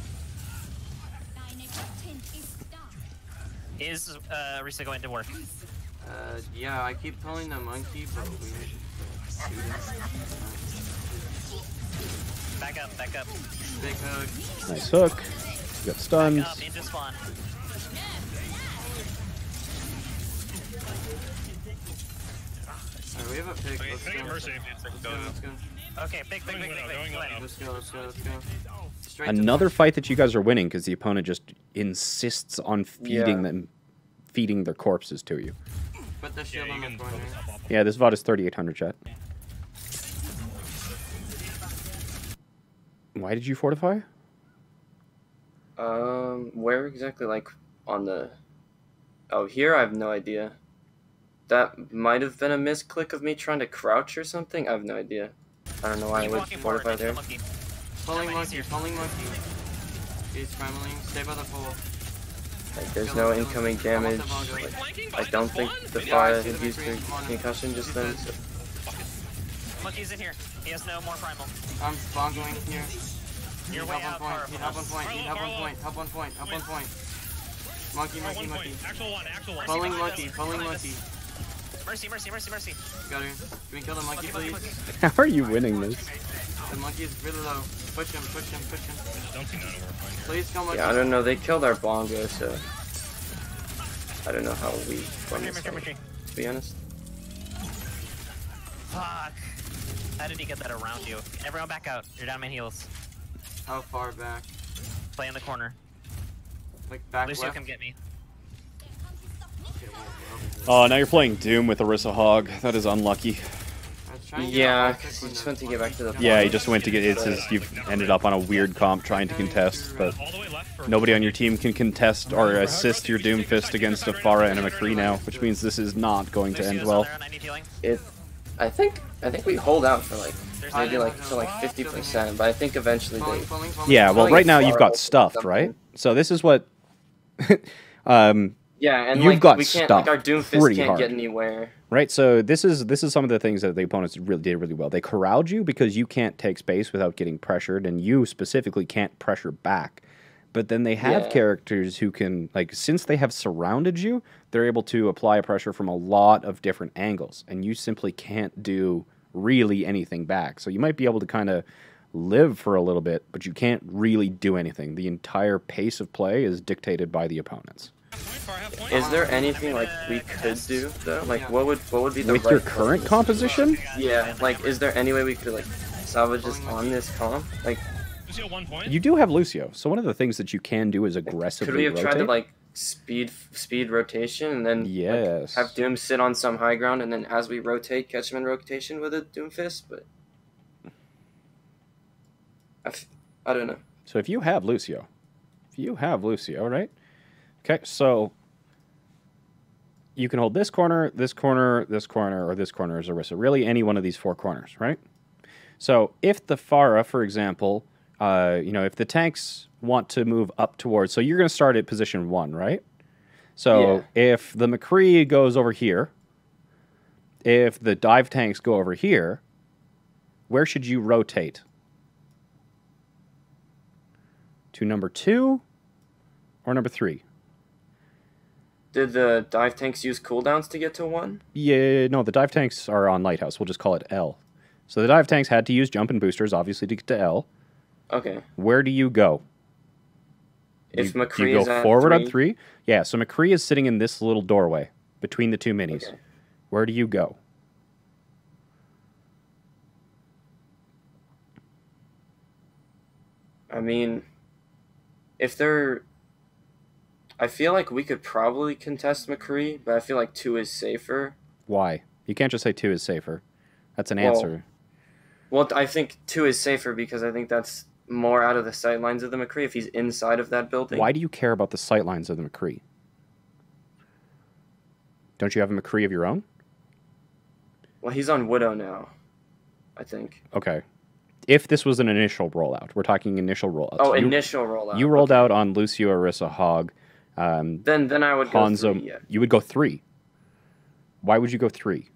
Is uh, Risa going to work? Uh, yeah, I keep calling the monkey, but we shoot him. Back up, back up. Big hug. Nice hook. You got stuns. Back up into spawn. Alright, we have a pick. okay, Let's can I go. get mercy? Let's go. Let's go. Okay, big, big, big, big, big. window, Go going ahead. Let's go. Let's go. Let's go. Straight Another fight that you guys are winning because the opponent just insists on feeding Yeah. them, feeding their corpses to you. Put the Yeah, shield you on the corner. focus up off. Yeah, this VOD is 3800 chat. Why did you fortify? Um, where exactly? Like on the. Oh, here I have no idea. That might have been a misclick of me trying to crouch or something. I have no idea. I don't know why Keep I would walking forward. fortify Next the there. monkey. Pulling monkey. Pulling monkey. He's scrambling. Stay by the pole. Like, there's Kill no him, incoming Almost damage. have all go. Flanking I don't think the Maybe Yeah, I fire see the had used McCree. her Come on. concussion just then. So. Monkey's in here. He has no more primal. I'm bongoing here. Your Need way help out, on point. Need from on point. Need help on point. Help on point. Help on point. Monkey, monkey, monkey. Actual one, actual one. Pulling monkey. Pulling monkey. Mercy, mercy, mercy, mercy. Got her. Can we kill the monkey, Monkey, monkey, please? monkey. How are you winning this? The monkey is really low. Push him, push him, push him. Don't see none of our. Please come monkey. Yeah, I don't know. They killed our bongo, so. I don't know how we won Mercy, this mercy, fight, mercy. to be honest. Fuck. How did he get that around you? Everyone back out. You're down my heels. How far back? Play in the corner. Like back Lucio, left? come get me. Okay, well, well, Oh, now you're playing Doom with Orisa Hog. That is unlucky. I was trying to get Yeah, a high 'cause kick he just went to get back to the Yeah, he just went to get it's his. You've ended up on a weird comp trying to contest, but All the way left for nobody on your team can contest or assist your Doomfist against a Pharah and a McCree now, which means this is not going to end well. I. It. I think. I think we hold out for like maybe like to like 50%, but I think eventually they. Yeah, well, right now you've got stuffed, right? So this is what. um, Yeah, and You've like got we can't like our stuffed Doomfist pretty can't hard. get anywhere. Right, so this is this is some of the things that the opponents really did really well. They corralled you because you can't take space without getting pressured, and you specifically can't pressure back. But then they have Yeah. characters who can like since they have surrounded you, they're able to apply pressure from a lot of different angles, and you simply can't do really anything back. So you might be able to kind of live for a little bit, but you can't really do anything. The entire pace of play is dictated by the opponents. Is there anything like we could do though? Like what would what would be the With right your current composition, Yeah, like is there any way we could like salvage this on this comp? Like Lucio, one point. You do have Lucio, so one of the things that you can do is aggressively could we have rotate. tried to like speed speed rotation and then like, Yes. have Doom sit on some high ground and then as we rotate catch him in rotation with a Doomfist? But I, f- I don't know. So if you have Lucio, if you have Lucio, right? Okay, so you can hold this corner, this corner, this corner, or this corner as Orisa. Really, any one of these four corners, right? So if the Pharah, for example, uh, you know, if the tanks want to move up towards, so you're going to start at position one, right? So if the McCree goes over here, if the dive tanks go over here, where should you rotate? to number two or number three? Did the dive tanks use cooldowns to get to one? Yeah, no, the dive tanks are on Lighthouse. We'll just call it L. So the dive tanks had to use jump and boosters, obviously, to get to L. Okay. Where do you go? If you, McCree you go forward on three- three? Yeah, so McCree is sitting in this little doorway between the two minis. Okay. Where do you go? I mean, if they're, I feel like we could probably contest McCree, but I feel like two is safer. Why? You can't just say two is safer. That's an Well, answer. Well, I think two is safer because I think that's more out of the sight lines of the McCree if he's inside of that building. Why do you care about the sightlines of the McCree? Don't you have a McCree of your own? Well, he's on Widow now, I think. Okay. If this was an initial rollout, we're talking initial rollout. Oh, you, initial rollout. You rolled out on Lucio, Orisa, Hog, um, Then, then I would go Hanzo. three, yeah. You would go three. Why would you go three?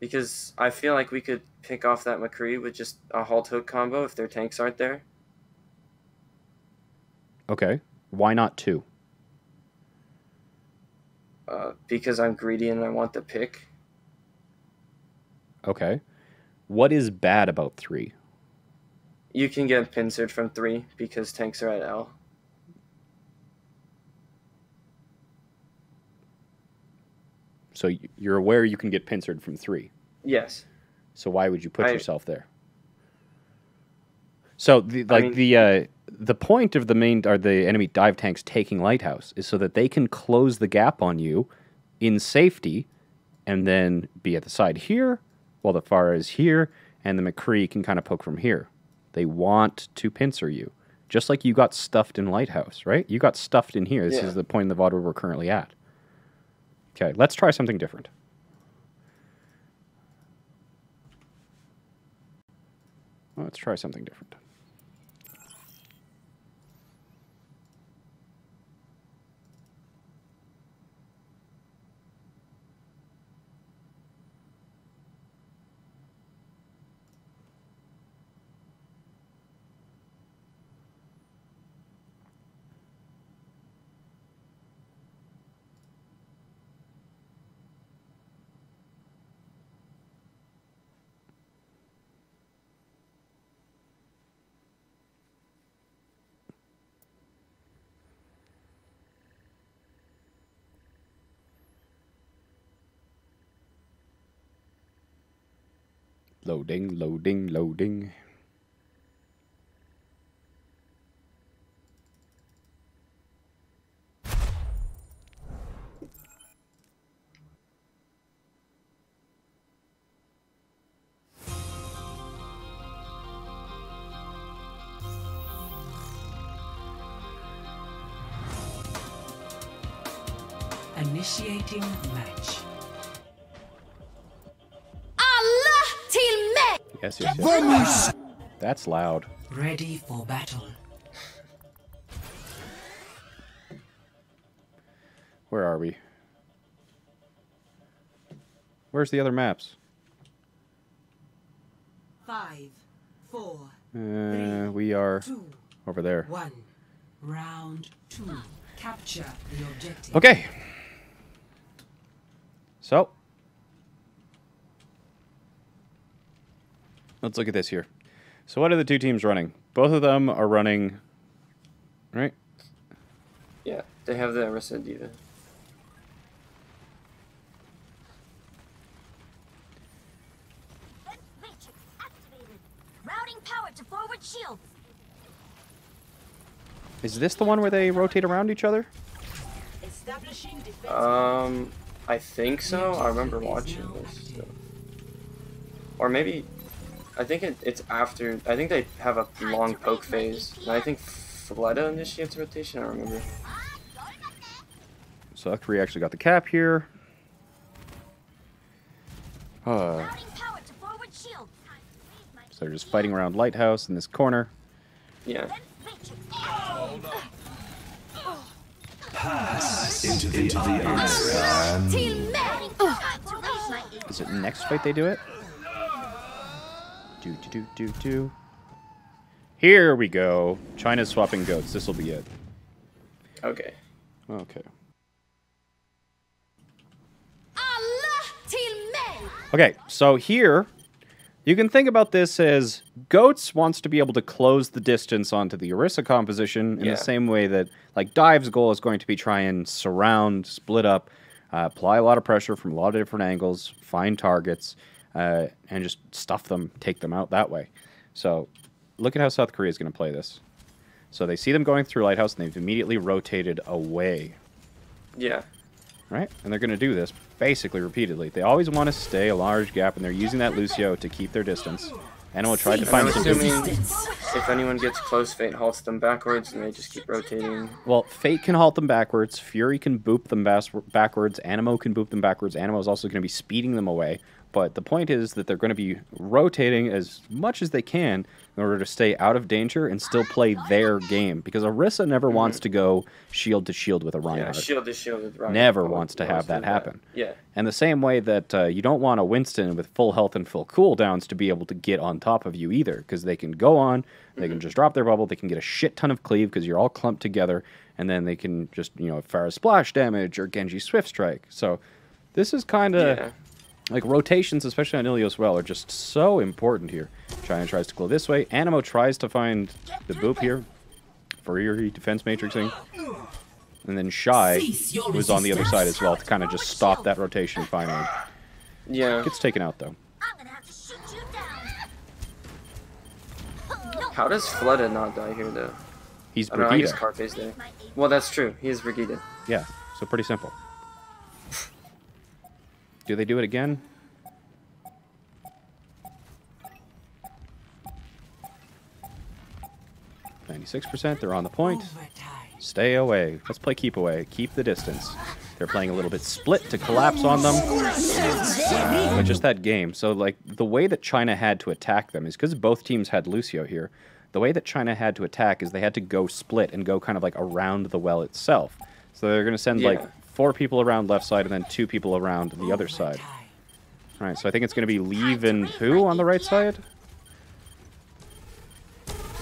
Because I feel like we could pick off that McCree with just a halt hook combo if their tanks aren't there. Okay. Why not two? Uh, because I'm greedy and I want the pick. Okay. What is bad about three? You can get pincered from three because tanks are at L. So you're aware you can get pincered from three. Yes. So why would you put I- yourself there? So the, like mean- the uh, the point of the main are the enemy dive tanks taking lighthouse is so that they can close the gap on you in safety, and then be at the side here, while the Farah is here, and the McCree can kind of poke from here. They want to pincer you, just like you got stuffed in lighthouse, right? You got stuffed in here. This Yeah. is the point in the VOD where we're currently at. Okay, let's try something different. Let's try something different. Loading, loading, loading. Initiating match. Yes, yes, yes. That's loud. Ready for battle. Where are we? Where's the other maps? Five, four, Uh, we are two, over there. one. Round two. Capture the objective. Okay. So, let's look at this here. So, what are the two teams running? Both of them are running, right? Yeah, they have the Orisa D.Va. Matrix activated. Routing power to forward shield. Is this the one where they rotate around each other? Um, I think so. I remember watching this. so- Or maybe, I think it, it's after. I think they have a long poke phase. And I think Fleta initiates rotation. I don't remember. So, three actually got the cap here. Uh, Routing power to forward shield. so they're just fighting around Lighthouse in this corner. Yeah. Matrix. Into the unknown. Till me! Activate my Is it next fight they do it? Do do do do do. Here we go. China's swapping goats. This will be it. Okay. Okay. Allah till mig! Okay, so here you can think about this as Goats wants to be able to close the distance onto the Orisa composition in Yeah. the same way that like Dive's goal is going to be try and surround, split up, uh, apply a lot of pressure from a lot of different angles, find targets, uh, and just stuff them, take them out that way. So look at how South Korea is going to play this. So they see them going through Lighthouse and they've immediately rotated away Yeah. right? And they're going to do this basically repeatedly. They always want to stay a large gap, and they're using that Lucio to keep their distance. Animo tried to find some if anyone gets close, Fate halts them backwards, and they just keep rotating. Well, Fate can halt them backwards. Fury can boop them backwards. Animo can boop them backwards. Animo is also going to be speeding them away. But the point is that they're going to be rotating as much as they can in order to stay out of danger and still play their game. Because Orisa never wants to go shield to shield with a Yeah, shield to shield with Reinhardt. Never Oh, wants to have that happen. Yeah. And the same way that uh, you don't want a Winston with full health and full cooldowns to be able to get on top of you either, because they can go on, they Mm-hmm. can just drop their bubble, they can get a shit ton of cleave because you're all clumped together, and then they can just, you know, fire a splash damage or Genji Swift Strike. So this is kind of Yeah. Like rotations, especially on Ilios Well, are just so important here. China tries to go this way. Animo tries to find the boop here for your defense matrixing. And then Shy Cease was on the other side as well to kind of just stop that rotation finally. Yeah. Gets taken out though. I'm gonna have to shoot you down. How does Flooded not die here, though? He's I don't know, I guess Brigida. Carpe's there. Well, that's true. He is Brigida. Yeah, so pretty simple. Do they do it again? Ninety-six percent. They're on the point. Stay away. Let's play keep away. Keep the distance. They're playing a little bit split to collapse on them. But just that game. So like the way that China had to attack them is because both teams had Lucio here. The way that China had to attack is they had to go split and go kind of like around the well itself. So they're going to send Yeah. like four people around left side and then two people around the other side. All right, so I think it's going to be leave and who on the right side?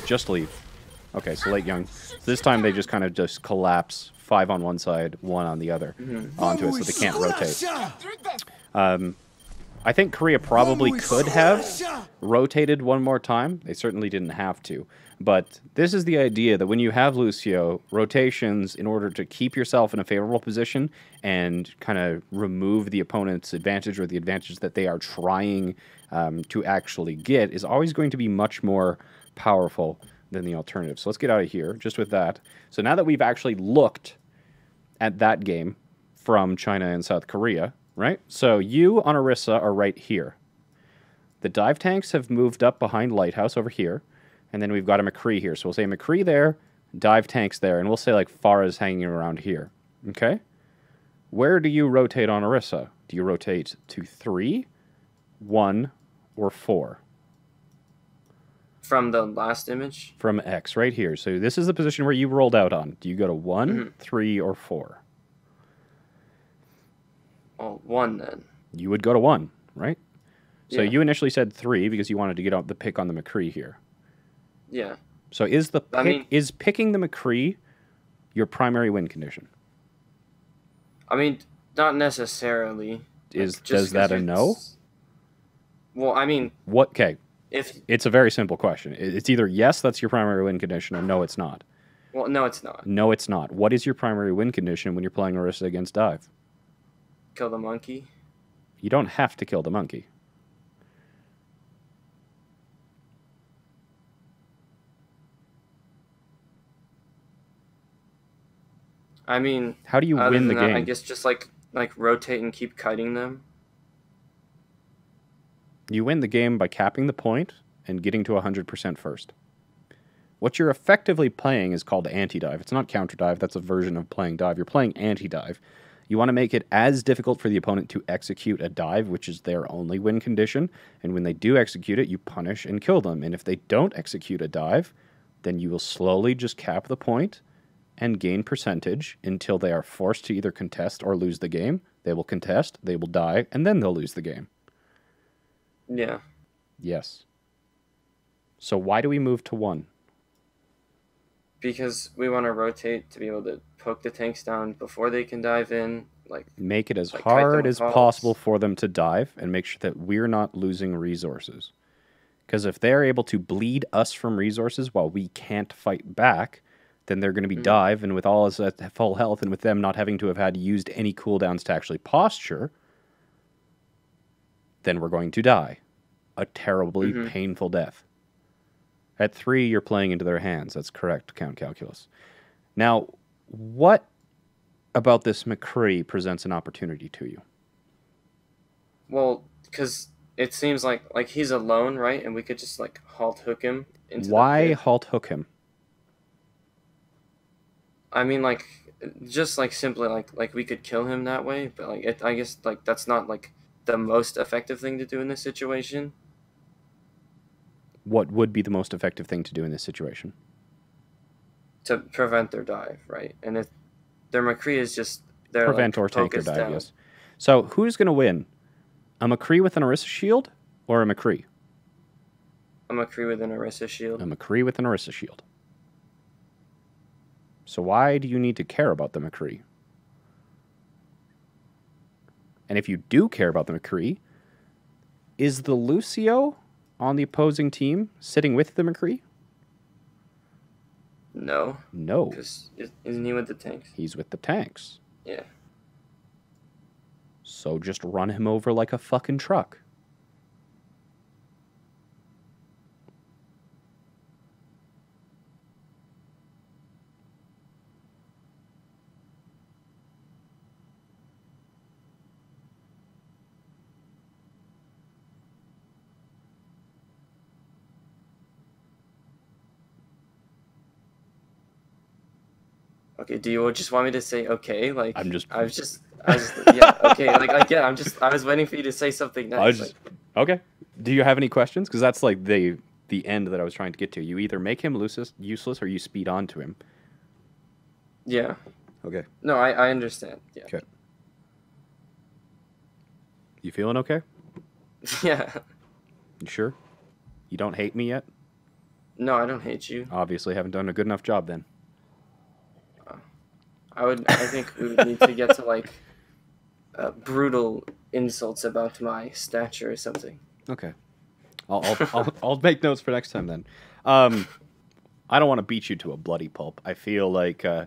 Just leave. Okay, so late young. So this time they just kind of just collapse five on one side, one on the other onto it, so they can't rotate. Um, I think Korea probably could have rotated one more time. They certainly didn't have to. But this is the idea that when you have Lucio, rotations in order to keep yourself in a favorable position and kind of remove the opponent's advantage or the advantage that they are trying um, to actually get is always going to be much more powerful than the alternative. So let's get out of here just with that. So now that we've actually looked at that game from China and South Korea, right? So you on Orisa are right here. The dive tanks have moved up behind Lighthouse over here, and then we've got a McCree here. So we'll say McCree there, dive tanks there, and we'll say like Pharah's hanging around here. Okay? Where do you rotate on Orisa? Do you rotate to three, one, or four? From the last image? From X right here. So this is the position where you rolled out on. Do you go to one, mm-hmm. three, or four? Oh, one then. You would go to one, right? So Yeah. you initially said three because you wanted to get out the pick on the McCree here. Yeah. So is the pick, I mean- is picking the McCree your primary win condition? I mean, not necessarily. Is Just does that a no? Well, I mean, What? Okay, if it's a very simple question. It's either yes, that's your primary win condition, or no, it's not. well, no, it's not. No, it's not. What is your primary win condition when you're playing Orisa against Dive? Kill the monkey. You don't have to kill the monkey. I mean, How do you win the that, I guess just like like rotate and keep kiting them. You win the game by capping the point and getting to 100% first. What you're effectively playing is called anti dive. It's not counter dive, that's a version of playing dive. You're playing anti dive. You want to make it as difficult for the opponent to execute a dive, which is their only win condition. And when they do execute it, you punish and kill them. And if they don't execute a dive, then you will slowly just cap the point and gain percentage until they are forced to either contest or lose the game. They will contest, they will die, and then they'll lose the game. Yeah. Yes. So why do we move to one? because we want to rotate to be able to poke the tanks down before they can dive in. Like Make it as Like, hard as calls. possible for them to dive and make sure that we're not losing resources. Because if they're able to bleed us from resources while we can't fight back, then they're going to be Mhm. dive, and with all his at full health, and with them not having to have had used any cooldowns to actually posture, then we're going to die. A terribly Mhm. painful death. At three, you're playing into their hands. That's correct, Count Calculus. Now, what about this McCree presents an opportunity to you? well, because it seems like like he's alone, right? And we could just like halt hook him into. Why halt hook him? I mean, like, just like simply like like we could kill him that way, but like it, I guess like that's not like the most effective thing to do in this situation. What would be the most effective thing to do in this situation? to prevent their dive, right? And if their McCree is just there, Prevent like, or take their dive, down. yes. So who's going to win? A McCree with an Orisa shield or a McCree? A McCree with an Orisa shield. A McCree with an Orisa shield. So why do you need to care about the McCree? And if you do care about the McCree, is the Lucio on the opposing team sitting with the McCree? No, No. because isn't he with the tanks? He's with the tanks. Yeah. So just run him over like a fucking truck. Okay. Do you just want me to say okay? Like I'm just- I was just. I was, yeah. Okay. Like I get. I'm just. I was waiting for you to say something I nice. just like, okay. Do you have any questions? Because that's like the the end that I was trying to get to. You either make him useless, useless, or you speed on to him. yeah. Okay. No, I I understand. Yeah. Okay. You feeling okay? Yeah. You sure? You don't hate me yet? No, I don't hate you. Obviously, haven't done a good enough job then. I would. I think we would need to get to like uh, brutal insults about my stature or something. Okay. I'll I'll, I'll, I'll make notes for next time then. Um, I don't want to beat you to a bloody pulp. I feel like uh,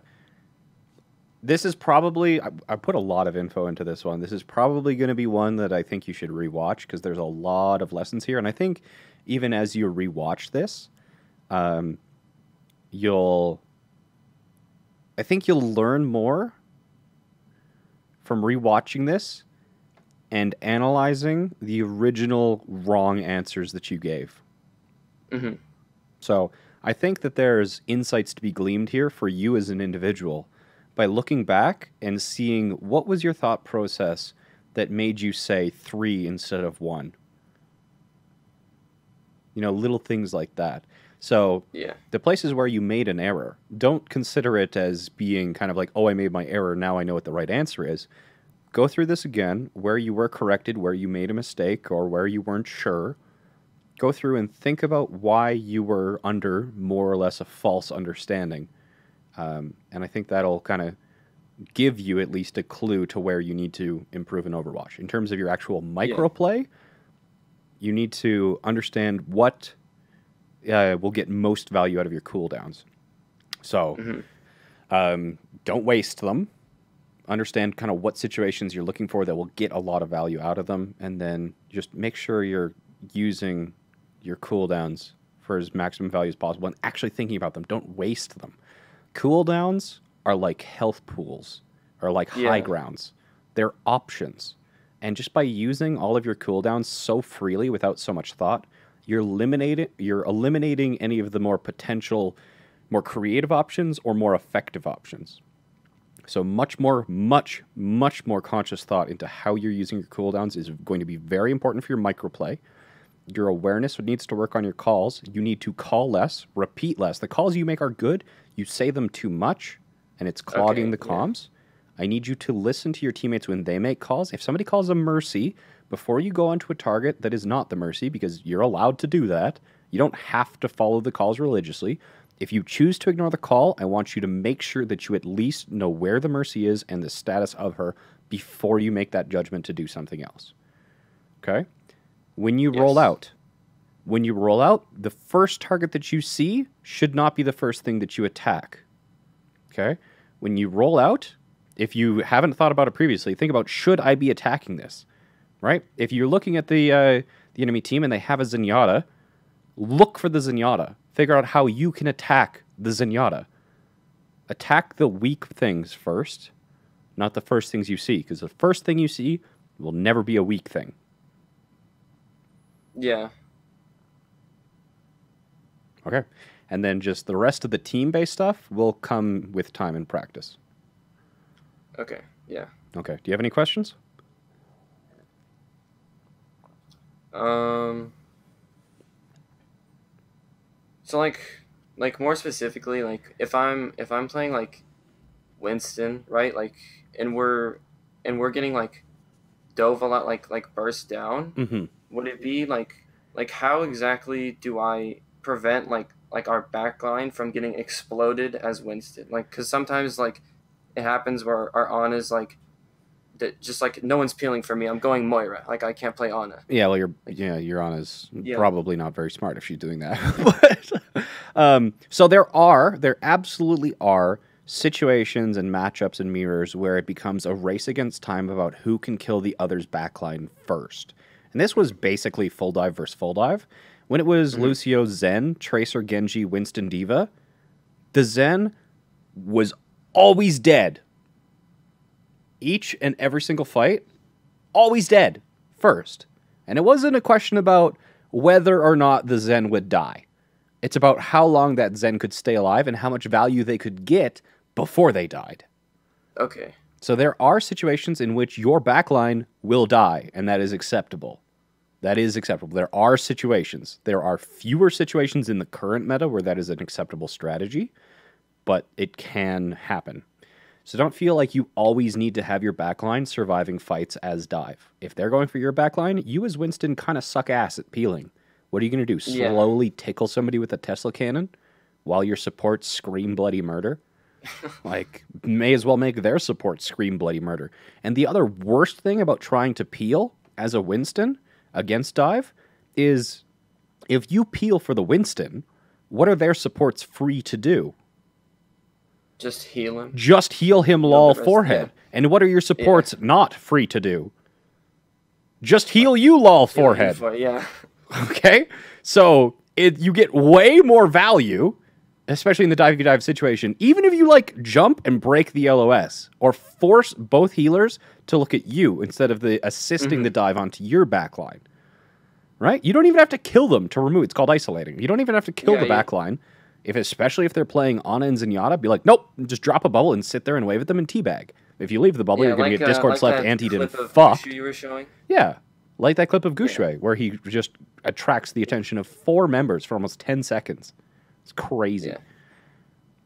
this is probably I, I put a lot of info into this one. This is probably going to be one that I think you should rewatch because there's a lot of lessons here, and I think even as you rewatch this, um, you'll I think you'll learn more from rewatching this and analyzing the original wrong answers that you gave. hmm So I think that there's insights to be gleaned here for you as an individual by looking back and seeing what was your thought process that made you say three instead of one. You know, little things like that. So Yeah. the places where you made an error, don't consider it as being kind of like, oh, I made my error. Now I know what the right answer is. Go through this again, where you were corrected, where you made a mistake, or where you weren't sure. Go through and think about why you were under more or less a false understanding. Um, and I think that'll kind of give you at least a clue to where you need to improve in Overwatch. In terms of your actual microplay, you need to understand what uh, will get most value out of your cooldowns. So Mhm. um, don't waste them. Understand kind of what situations you're looking for that will get a lot of value out of them, and then just make sure you're using your cooldowns for as maximum value as possible and actually thinking about them. Don't waste them. Cooldowns are like health pools, or like high grounds. They're options. And just by using all of your cooldowns so freely without so much thought, you're eliminating you're eliminating any of the more potential, more creative options or more effective options. So much more, much, much more conscious thought into how you're using your cooldowns is going to be very important for your microplay. Your awareness needs to work on your calls. You need to call less, repeat less. The calls you make are good. You say them too much, and it's clogging Okay, the yeah. comms. I need you to listen to your teammates when they make calls. If somebody calls a mercy, before you go onto a target that is not the mercy, because you're allowed to do that, you don't have to follow the calls religiously. If you choose to ignore the call, I want you to make sure that you at least know where the Mercy is and the status of her before you make that judgment to do something else. Okay? When you roll out, when you roll out, the first target that you see should not be the first thing that you attack. Okay? When you roll out, if you haven't thought about it previously, think about should I be attacking this? Right? If you're looking at the uh, the enemy team and they have a Zenyatta, look for the Zenyatta. Figure out how you can attack the Zenyatta. Attack the weak things first, not the first things you see, because the first thing you see will never be a weak thing. Yeah. Okay. And then just the rest of the team based stuff will come with time and practice. Okay. Yeah. Okay. Do you have any questions? Um. So like, like more specifically, like if I'm if I'm playing like Winston, right? Like, and we're and we're getting like dove a lot, like like burst down. Mm-hmm. Would it be like like how exactly do I prevent like like our backline from getting exploded as Winston? Like, because sometimes like it happens where our on is like that just like no one's peeling for me. I'm going Moira. Like I can't play Ana. Yeah, well, you're yeah, your Ana's Yeah. probably not very smart if she's doing that. but, um, so there are, there absolutely are situations and matchups and mirrors where it becomes a race against time about who can kill the other's backline first. And this was basically full dive versus full dive. When it was Lucio Zen, Tracer Genji, Winston D.Va, the Zen was always dead. Each and every single fight, always dead first. And it wasn't a question about whether or not the Zen would die. It's about how long that Zen could stay alive and how much value they could get before they died. Okay. So there are situations in which your backline will die, and that is acceptable. That is acceptable. There are situations. There are fewer situations in the current meta where that is an acceptable strategy, but it can happen. So don't feel like you always need to have your backline surviving fights as dive. If they're going for your backline, you as Winston kind of suck ass at peeling. What are you going to do? Yeah. Slowly tickle somebody with a Tesla cannon while your supports scream bloody murder? like, may as well make their support scream bloody murder. And the other worst thing about trying to peel as a Winston against dive is if you peel for the Winston, what are their supports free to do? Just heal him. Just heal him lol forehead. And what are your supports not free to do? Just heal you lol forehead. For- yeah. Okay? So it, you get way more value, especially in the dive dive situation, even if you like jump and break the LOS or force both healers to look at you instead of the assisting mm-hmm. the dive onto your backline. Right? You don't even have to kill them to remove. It's called isolating. You don't even have to kill Yeah, the yeah. If especially if they're playing Ana and Zenyatta, be like, nope, just drop a bubble and sit there and wave at them and teabag. If you leave the bubble, yeah, you're gonna like, get uh, Discord like slept and fucked. You were showing. Yeah. Like that clip of Goushue where he just attracts the attention of four members for almost 10 seconds. It's crazy. Yeah.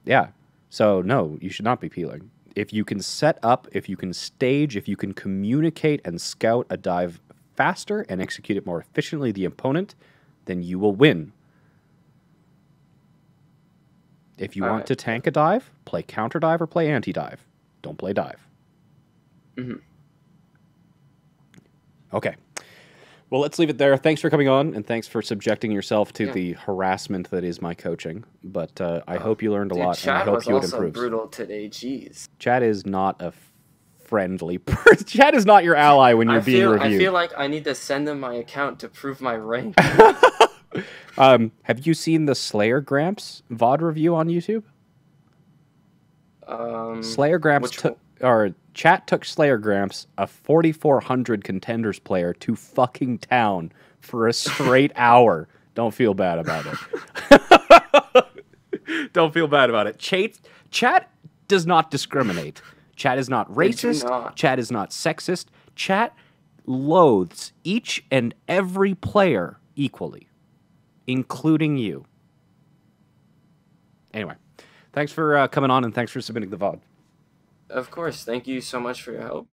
Yeah. So, no, you should not be peeling. If you can set up, if you can stage, if you can communicate and scout a dive faster and execute it more efficiently the opponent, then you will win. If you want Alright. to tank a dive, play counter dive or play anti dive. Don't play dive. Mhm. Okay. Well, let's leave it there. Thanks for coming on, and thanks for subjecting yourself to Yeah. the harassment that is my coaching. But uh, I hope you learned a Dude, lot, and I Chad hope was you also improves. brutal today. Jeez. Chad is not a friendly person. Chad is not your ally when you're I being feel, reviewed. I feel like I need to send them my account to prove my rank. um, have you seen the Slayer Gramps VOD review on YouTube? Um, Slayer Gramps took, or chat took Slayer Gramps, a 4,400 contenders player, to fucking town for a straight hour. Don't feel bad about it. Don't feel bad about it. Chat, chat does not discriminate. Chat is not racist. not. Chat is not sexist. Chat loathes each and every player equally, including you. Anyway, thanks for uh, coming on and thanks for submitting the VOD. Of course. Thank you so much for your help.